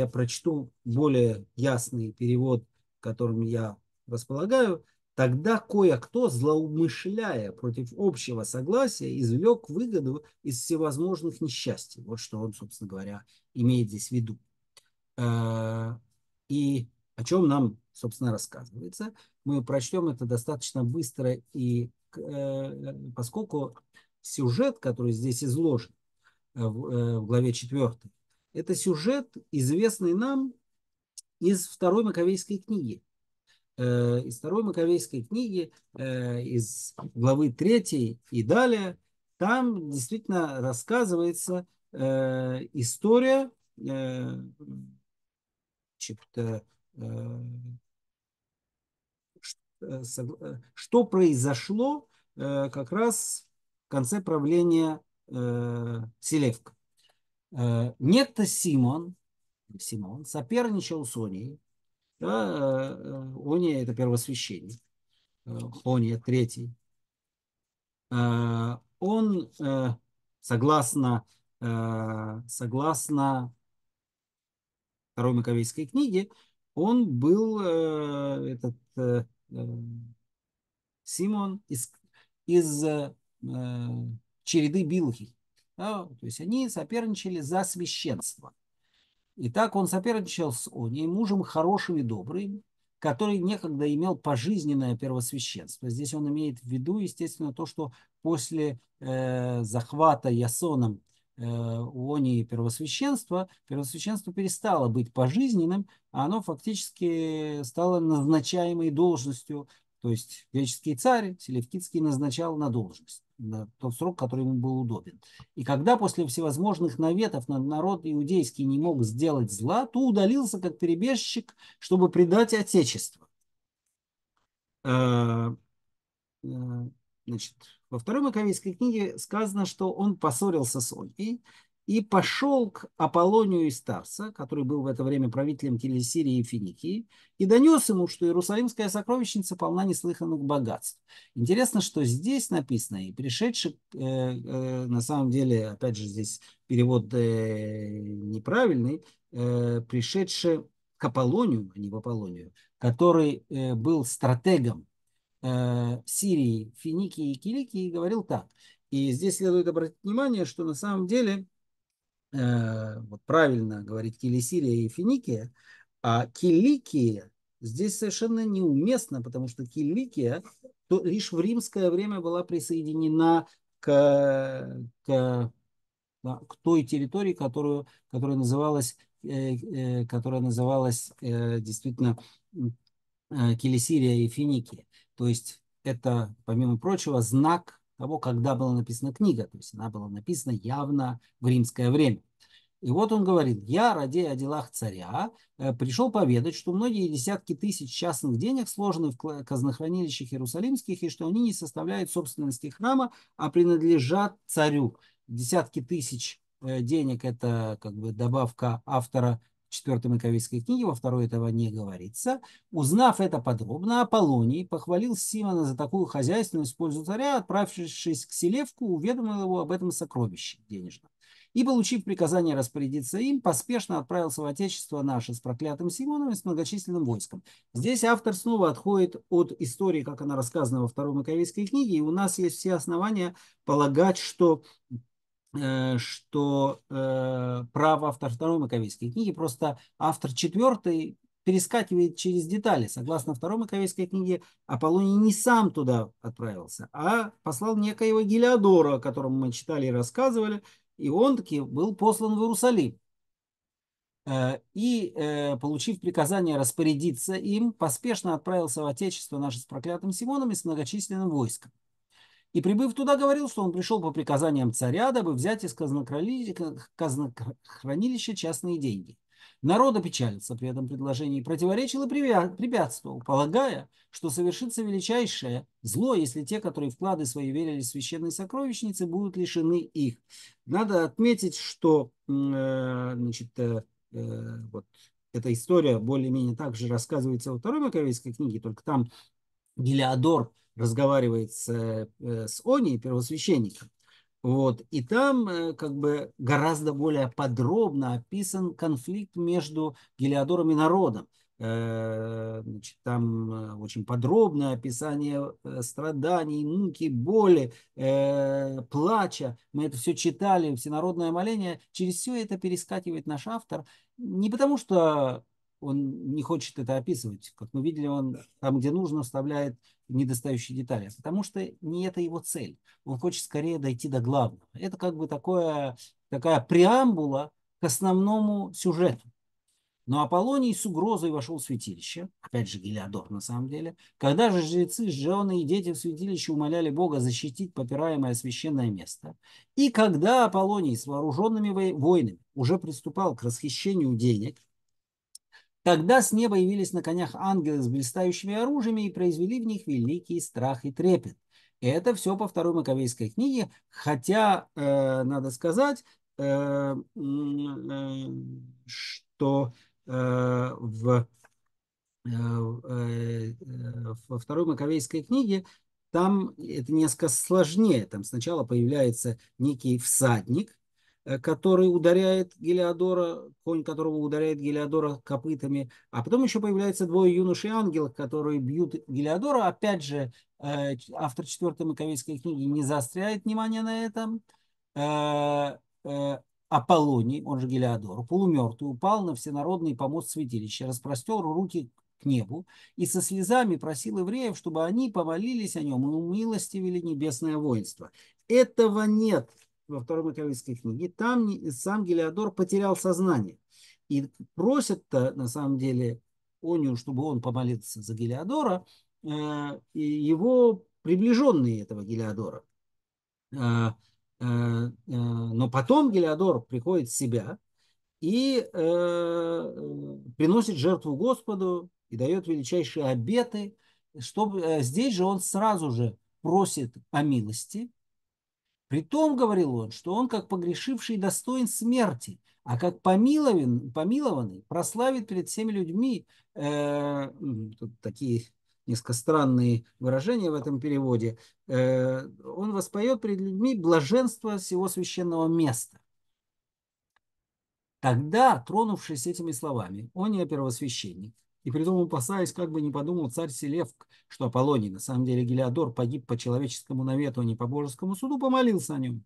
прочту более ясный перевод которым я располагаю, тогда кое-кто, злоумышляя против общего согласия, извлек выгоду из всевозможных несчастий. Вот что он, собственно говоря, имеет здесь в виду. Э, и о чем нам, собственно, рассказывается. Мы прочтем это достаточно быстро, и э, поскольку сюжет, который здесь изложен э, в главе 4, это сюжет, известный нам из второй Маковейской книги. Э, из второй Маковейской книги, э, из главы 3 и далее, там действительно рассказывается э, история, что произошло как раз в конце правления Селевка. Некто Симон, Симон соперничал с Онией. Да, э, Ония – это первосвященник. Э, Ония – третий. Э, он, согласно, согласно Второй Маковейской книге, он был этот Симон из, из череды Билухи. Да, то есть они соперничали за священство. И так он соперничал с Оней, мужем хорошим и добрым, который некогда имел пожизненное первосвященство. Здесь он имеет в виду, естественно, то, что после э, захвата Ясоном э, у Онии первосвященства, первосвященство перестало быть пожизненным, а оно фактически стало назначаемой должностью, то есть греческий царь Селевкидский назначал на должность. Тот срок, который ему был удобен. И когда после всевозможных наветов на народ иудейский не мог сделать зла, то удалился как перебежчик, чтобы предать Отечество. Э, э, значит, во второй Маковейской книге сказано, что он поссорился с Ольгой и пошел к Аполлонию из Тарса, который был в это время правителем Телесирии и Финикии, и донес ему, что Иерусалимская сокровищница полна неслыханных богатств. Интересно, что здесь написано, и пришедший, э, э, на самом деле, опять же, здесь перевод э, неправильный, э, пришедший к Аполлонию, а не в Аполлонию, который э, был стратегом э, Сирии, Финикии и Киликии, говорил так. И здесь следует обратить внимание, что на самом деле вот правильно говорить Килисирия и Финикия, а Киликия здесь совершенно неуместно, потому что Киликия лишь в римское время была присоединена к, к, к той территории, которую, которая называлась, э, э, которая называлась действительно Килисирия и Финикия. То есть это, помимо прочего, знак того, когда была написана книга. То есть она была написана явно в римское время. И вот он говорит, я, радея о делах царя, э, пришел поведать, что многие десятки тысяч частных денег сложены в казнохранилищах иерусалимских, и что они не составляют собственности храма, а принадлежат царю. Десятки тысяч э, денег – это как бы добавка автора четвертой Маковейской книги, во второй этого не говорится. Узнав это подробно, Аполлоний похвалил Симона за такую хозяйственную использу царя, отправившись к Селевку, уведомил его об этом сокровище денежном. И, получив приказание распорядиться им, поспешно отправился в Отечество наше с проклятым Симоном и с многочисленным войском. Здесь автор снова отходит от истории, как она рассказана во второй Маковейской книге, и у нас есть все основания полагать, что что э, право автор второй Маковейской книги, просто автор четвертой перескакивает через детали. Согласно второй Маковейской книге, Аполлоний не сам туда отправился, а послал некоего Гелиодора, о котором мы читали и рассказывали, и он таки был послан в Иерусалим. Э, и, э, получив приказание распорядиться им, поспешно отправился в Отечество наше с проклятым Симоном и с многочисленным войском. И прибыв туда, говорил, что он пришел по приказаниям царя, дабы взять из казнохранилища частные деньги. Народ опечалился при этом предложении, противоречил и препятствовал, полагая, что совершится величайшее зло, если те, которые вклады свои верили в священной сокровищнице, будут лишены их. Надо отметить, что э, значит, э, э, вот эта история более-менее также рассказывается во второй Маковейской книге, только там Гелиодор разговаривает с, э, с Оней, первосвященником. Вот. И там э, как бы гораздо более подробно описан конфликт между Гелиодором и народом. Э, значит, там очень подробное описание страданий, муки, боли, плача. Мы это все читали, всенародное моление. Через все это перескакивает наш автор. Не потому, что он не хочет это описывать. Как мы видели, он там, где нужно, вставляет недостающие детали, потому что не это его цель. Он хочет скорее дойти до главного. Это как бы такое, такая преамбула к основному сюжету. Но Аполлоний с угрозой вошел в святилище, опять же Гелиодор на самом деле, когда же жрецы, жены и дети в святилище умоляли Бога защитить попираемое священное место. И когда Аполлоний с вооруженными воинами уже приступал к расхищению денег, Тогда с неба явились на конях ангелы с блистающими оружиями и произвели в них великий страх и трепет. Это все по второй Маковейской книге, хотя, э, надо сказать, э, э, что э, в, э, э, во второй Маковейской книге там это несколько сложнее. Там сначала появляется некий всадник, который ударяет Гелиодора, конь которого ударяет Гелиодора копытами. А потом еще появляются двое юношей ангелов, которые бьют Гелиодора. Опять же, э, автор четвертой Маковейской книги не заостряет внимание на этом. Э, Аполлоний, он же Гелиодор, полумертвый, упал на всенародный помост святилища, распростер руки к небу и со слезами просил евреев, чтобы они помолились о нем и умилостивили небесное воинство. Этого нет во второй Маковейской книге, там сам Гелиодор потерял сознание. И просят-то, на самом деле, Онию, чтобы он помолился за Гелиодора, э, его приближенные этого Гелиодора. но потом Гелиодор приходит в себя и приносит жертву Господу и дает величайшие обеты. Чтобы, здесь же он сразу же просит о милости. Притом, говорил он, что он, как погрешивший, достоин смерти, а как помилован, помилованный прославит перед всеми людьми. Э, тут такие несколько странные выражения в этом переводе. Э, он воспоет перед людьми блаженство всего священного места. Тогда, тронувшись этими словами, он не первосвященник, и притом опасаясь, как бы не подумал царь Селевк, что Аполлоний, на самом деле Гелиодор, погиб по человеческому навету, а не по божескому суду, помолился о нем.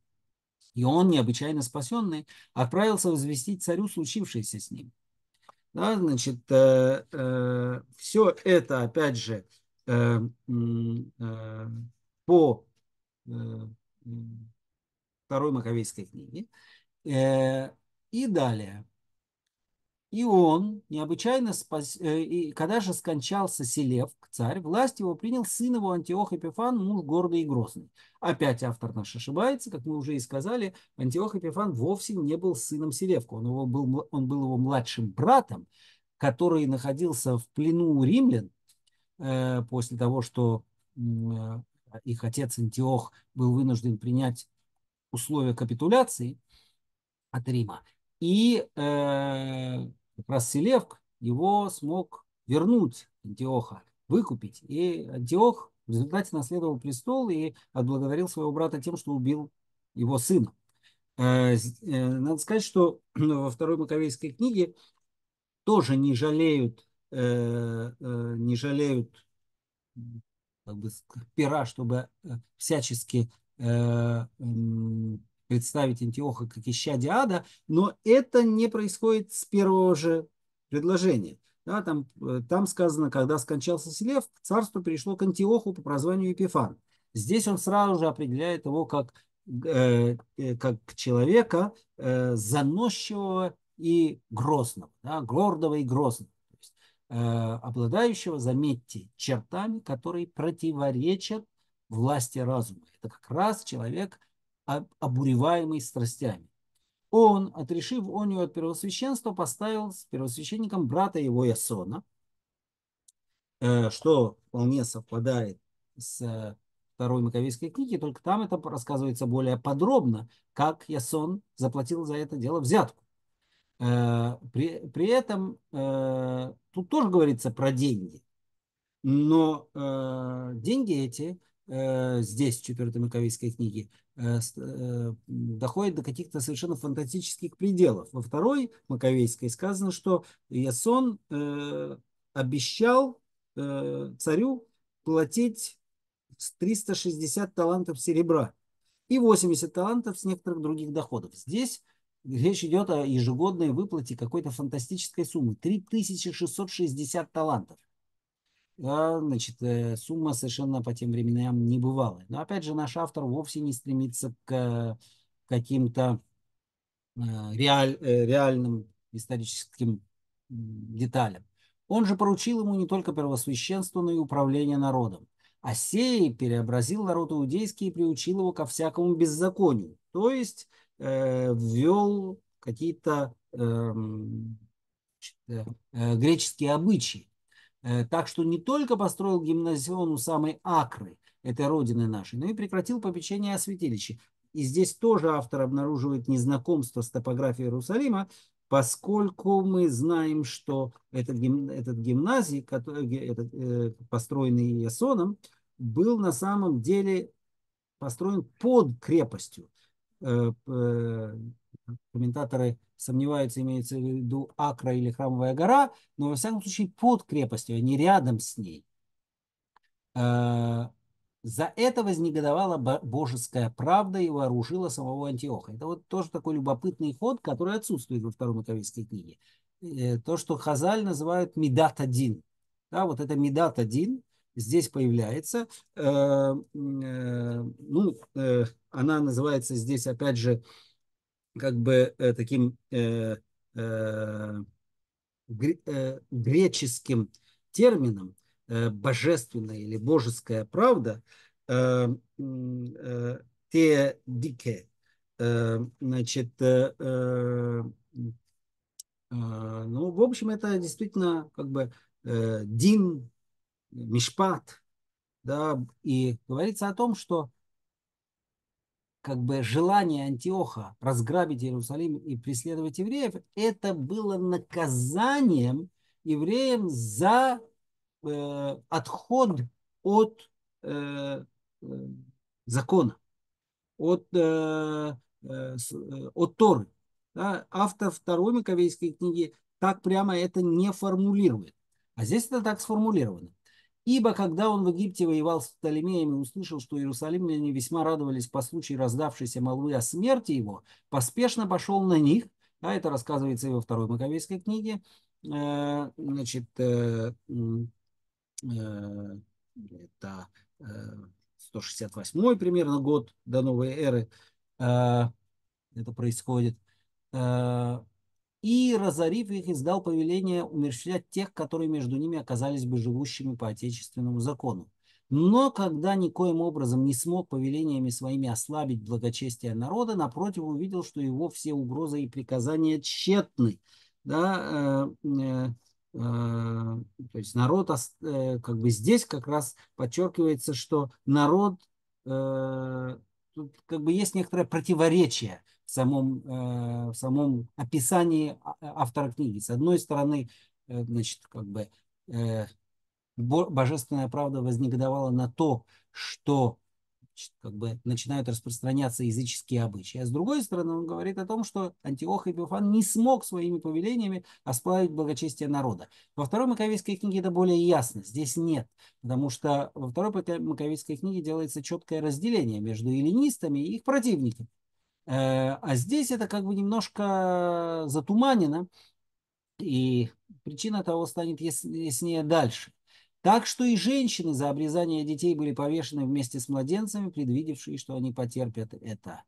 И он, необычайно спасенный, отправился возвестить царю случившееся с ним. Да, значит, э, э, все это, опять же, э, э, по э, второй Маковейской книге. Э, и далее. И он необычайно спас... Э, и когда же скончался Селев, царь, власть его принял сын его Антиох Эпифан, муж гордый и грозный. Опять автор наш ошибается, как мы уже и сказали, Антиох Эпифан вовсе не был сыном Селевка, он, его был, он был его младшим братом, который находился в плену у римлян э, после того, что э, их отец Антиох был вынужден принять условия капитуляции от Рима. И э, как раз Селевк его смог вернуть Антиоха, выкупить. И Антиох в результате наследовал престол и отблагодарил своего брата тем, что убил его сына. Э, э, надо сказать, что во второй Маковейской книге тоже не жалеют, э, не жалеют как бы, пера, чтобы всячески представить Антиоха как исчадие ада, но это не происходит с первого же предложения. Да, там, э, там сказано, когда скончался Селев, царство перешло к Антиоху по прозванию Епифан. Здесь он сразу же определяет его как, э, э как человека э, заносчивого и грозного, да, гордого и грозного, э, обладающего, заметьте, чертами, которые противоречат власти разума. Это как раз человек, обуреваемый страстями. Он, отрешив Онию от первосвященства, поставил с первосвященником брата его Ясона, э, что вполне совпадает с второй Маковейской книги, только там это рассказывается более подробно, как Ясон заплатил за это дело взятку. Э, при, при этом э, тут тоже говорится про деньги, но деньги эти здесь, в четвертой Маковейской книге, Э, э, доходит до каких-то совершенно фантастических пределов. Во второй Маковейской сказано, что Ясон э, обещал царю платить 360 талантов серебра и 80 талантов с некоторых других доходов. Здесь речь идет о ежегодной выплате какой-то фантастической суммы. 3660 талантов да, значит, э, сумма совершенно по тем временам не бывала. Но опять же, наш автор вовсе не стремится к каким-то э, реаль, э, реальным историческим деталям. Он же поручил ему не только первосвященство, но и управление народом. А сей переобразил народ иудейский и приучил его ко всякому беззаконию. То есть э, ввел какие-то э, э, греческие обычаи. Э, так что не только построил гимназион у самой Акры, этой родины нашей, но и прекратил попечение о святилище. И здесь тоже автор обнаруживает незнакомство с топографией Иерусалима, поскольку мы знаем, что этот, гим, этот гимназий, который, этот, э, построенный Иесоном, был на самом деле построен под крепостью. Э, э, комментаторы сомневаются, имеется в виду Акра или Храмовая гора, но во всяком случае под крепостью, а не рядом с ней. Э, за это вознегодовала божеская правда и вооружила самого Антиоха. Это вот тоже такой любопытный ход, который отсутствует во второй Маковейской книге. Э, то, что Хазаль называют Медат один. Да, вот это Медат один здесь появляется. Э, ну, она называется здесь, опять же, как бы э, таким э, э, э, греческим термином э, божественная или божеская правда, э, э, те дике. Значит, ну, в общем, это действительно как бы дин, мишпат, да, и говорится о том, что как бы желание Антиоха разграбить Иерусалим и преследовать евреев, это было наказанием евреям за э, отход от э, э закона, от, э, э, э, от Торы. Да? Автор второй Маковейской книги так прямо это не формулирует. А здесь это так сформулировано. Ибо когда он в Египте воевал с Птолемеем и услышал, что иерусалимляне весьма радовались по случаю раздавшейся молвы о смерти его, поспешно пошел на них, а это рассказывается и во второй Маковейской книге, э, значит, э, э, это 168 примерно год до новой эры это происходит и, разорив их, издал повеление умерщвлять тех, которые между ними оказались бы живущими по отечественному закону. Но когда никоим образом не смог повелениями своими ослабить благочестие народа, напротив увидел, что его все угрозы и приказания тщетны. Да, э, э, э, то есть народ, э, как бы здесь как раз подчеркивается, что народ, э, тут как бы есть некоторое противоречие в самом, э, в самом описании а, автора книги. С одной стороны, э, значит, как бы э, божественная правда вознегодовала на то, что как бы начинают распространяться языческие обычаи. А с другой стороны, он говорит о том, что Антиох Эпифан не смог своими повелениями осплавить благочестие народа. Во второй Маковейской книге это более ясно, здесь нет, потому что во второй Маковейской книге делается четкое разделение между эллинистами и их противниками. Э, а здесь это как бы немножко затуманено, и причина того станет яснее дальше. Так что и женщины за обрезание детей были повешены вместе с младенцами, предвидевшие, что они потерпят это.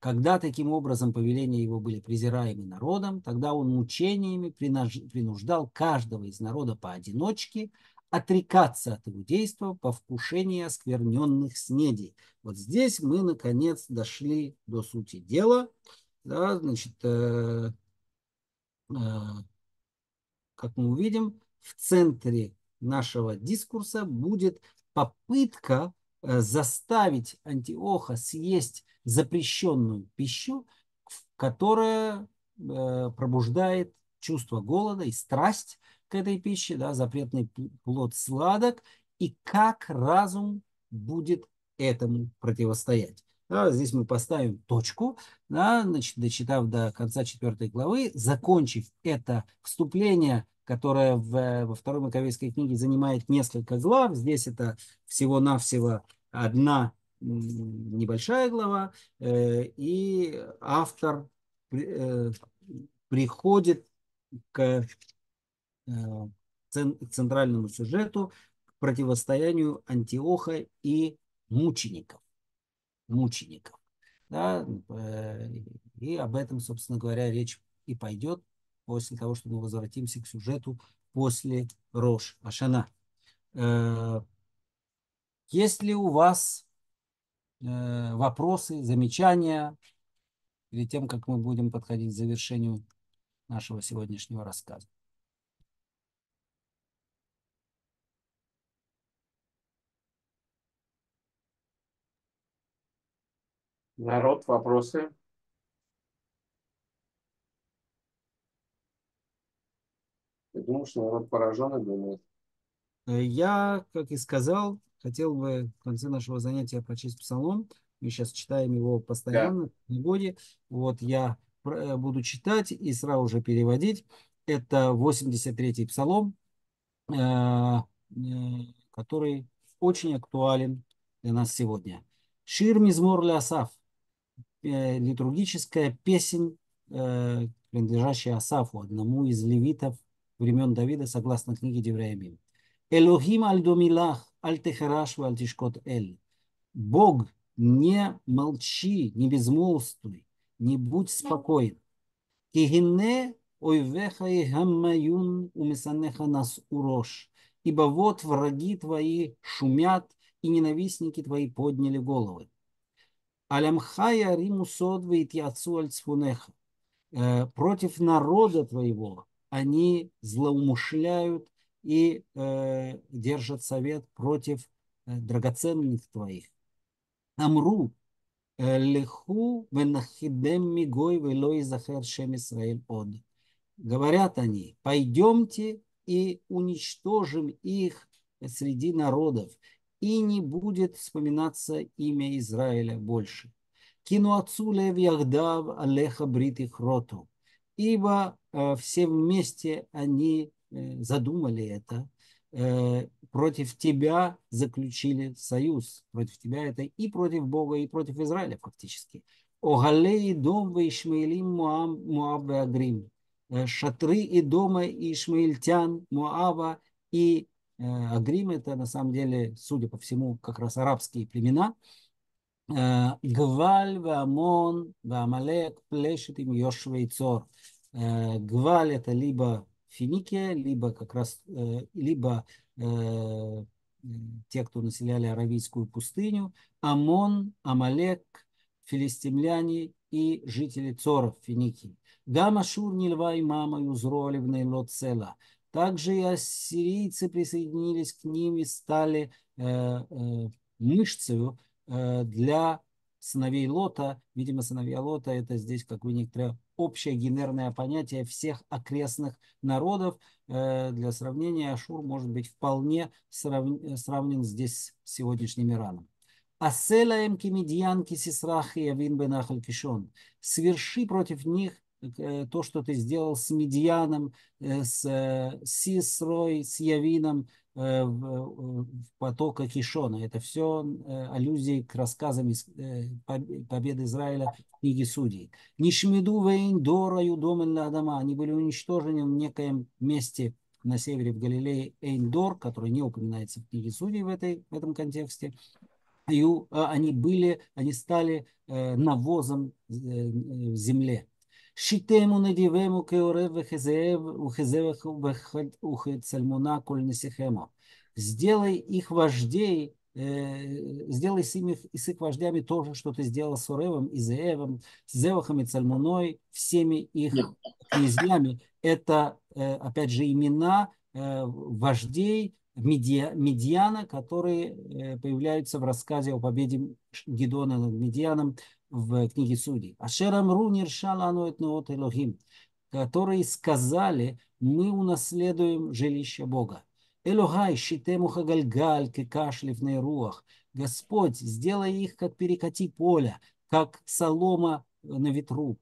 Когда таким образом повеления его были презираемы народом, тогда он мучениями принуждал каждого из народа поодиночке отрекаться от иудейства по вкушении оскверненных снедей. Вот здесь мы, наконец, дошли до сути дела. Да, значит, э, э, как мы увидим, в центре нашего дискурса будет попытка э, заставить Антиоха съесть запрещенную пищу, которая э, пробуждает чувство голода и страсть к этой пище, да, запретный плод сладок, и как разум будет этому противостоять. Да, здесь мы поставим точку, да, значит, дочитав до конца четвертой главы, закончив это вступление, которое в, во второй Маковейской книге занимает несколько глав. Здесь это всего-навсего одна небольшая глава, э, и автор э, приходит к центральному сюжету, к противостоянию Антиоха и мучеников. Мучеников. Да? Э, и об этом, собственно говоря, речь и пойдет после того, что мы возвратимся к сюжету после Рош Ашана. Э, есть ли у вас вопросы, замечания перед тем, как мы будем подходить к завершению нашего сегодняшнего рассказа. Народ, вопросы? Я думаю, что народ поражен и думает. Э, я, как и сказал, хотел бы в конце нашего занятия прочесть псалом. Мы сейчас читаем его постоянно, да. в годе. Вот я Э, буду читать и сразу же переводить. Это 83-й псалом, э, который очень актуален для нас сегодня. Шир Мизмор Асаф. Литургическая песень, принадлежащая Асафу, одному из левитов времен Давида, согласно книге Девреямим. Элохим альдомилах, альтехараш эль. Бог, не молчи, не безмолвствуй, не будь спокоен. Кигинне ойвеха и гаммаюн умесанеха нас урош. Ибо вот враги твои шумят, и ненавистники твои подняли головы. Алямхая риму сод вейтьяцу аль цфунеха. Э, против народа твоего они злоумышляют и э, держат совет против э, драгоценных твоих. Амру леху венахидем мигой велой захер шем Исраэль од. Говорят они, пойдемте и уничтожим их среди народов, и не будет вспоминаться имя Израиля больше. Кину отцу лев яхдав алеха брит их роту. Ибо э, все вместе они э, задумали это, э, против тебя заключили союз. Против тебя это и против Бога, и против Израиля фактически. Огалей дом в Ишмаилим Муав Агрим. Э, шатры и дома Ишмаильтян, Муава и Агрим это на самом деле, судя по всему, как раз арабские племена. Э, Гваль, Вамон, Вамалек, Плешет им Йошва Цор. Гваль это либо Финикия, либо как раз либо те, кто населяли Аравийскую пустыню, Амон, Амалек, филистимляне и жители Цоров Финикии. Гама Шур Нильва и Мама Юзролевна Лоцела. Также и ассирийцы присоединились к ним и стали э, э, мышцей э, для сыновей Лота. Видимо, сыновья Лота это здесь как бы некоторое общее генерное понятие всех окрестных народов. Э, для сравнения, Ашур может быть вполне срав... сравнен здесь с сегодняшним Ираном. Аселаем кимедьян кисисрах и явин бенахаль кишон. Сверши против них то, что ты сделал с Медианом, э, с э, Сисрой, с Явином в потока Кишона. Это все аллюзии к рассказам победы Израиля в книге Судей. Нишмеду вейн дора юдомен Адама. Они были уничтожены в некоем месте на севере в Галилее Эйндор, который не упоминается в книге Судей в, этой, в этом контексте. И они были, они стали навозом в земле. שיתמו נדיבמו כעורב וכזאב, וכזבח וכצלמונה כל несихемо. Сделай их вождей, э, сделай с, ими, с их вождями то же, что ты сделал с Оревом и Зеевом, с Зевахом и Цальмуной, всеми их князьями. Это, э, опять же, имена э, вождей Медиана, которые появляются в рассказе о победе Гедона над Медианом в книге Судей. Ашерам Ру Ниршалану Этноот Элохим, которые сказали, мы унаследуем жилище Бога. Элохай, щитему хагальгаль, кекашлив руах. Господь, сделай их, как перекати поля, как солома на ветру.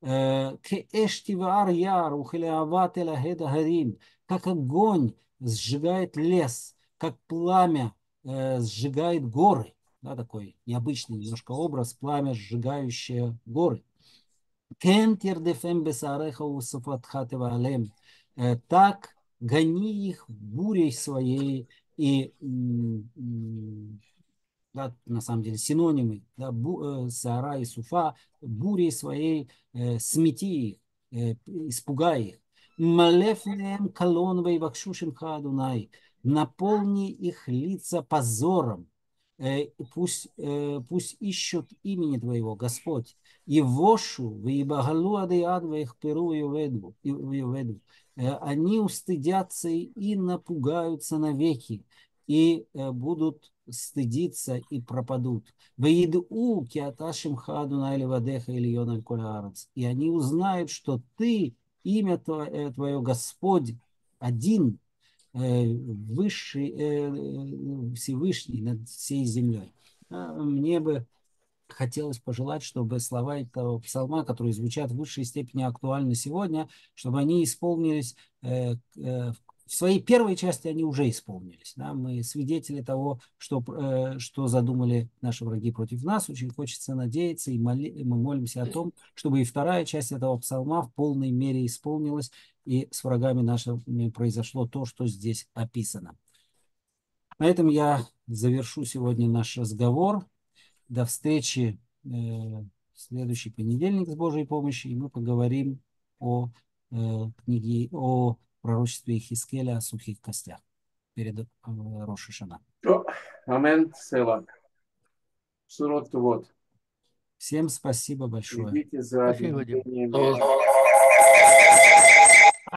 Кеэштива ар-яр, ухилеават элагеда гарим, как огонь сжигает лес, как пламя сжигает горы да, такой необычный немножко образ, пламя, сжигающее горы. Э, так гони их бурей своей и да, на самом деле синонимы, да, бу, э, Саара и Суфа, бурей своей э, смети их, э, испугай их. Малефнем колон вейвакшушим хадунай, наполни их лица позором, пусть, э, пусть ищут имени Твоего, Господь, и вошу, ваибагалу адеяд, ваихперу веду. Э, они устыдятся и напугаются навеки, и будут стыдиться и пропадут. Ваиду киаташим хаду на вадеха или И они узнают, что Ты, имя Твое, Господь, один, Э, высший, э, Всевышний над всей землей. А мне бы хотелось пожелать, чтобы слова этого псалма, которые звучат в высшей степени актуальны сегодня, чтобы они исполнились э, в в своей первой части они уже исполнились. Да? Мы свидетели того, что, э, что задумали наши враги против нас. Очень хочется надеяться, и моли, мы молимся о том, чтобы и вторая часть этого псалма в полной мере исполнилась, и с врагами нашими произошло то, что здесь описано. На этом я завершу сегодня наш разговор. До встречи э, в следующий понедельник с Божьей помощью, и мы поговорим о э, книге, о пророчестве Хискеля о сухих костях перед э, Рошишана. Амен, Села. Сурот вот. Всем спасибо большое. Следите за Вот.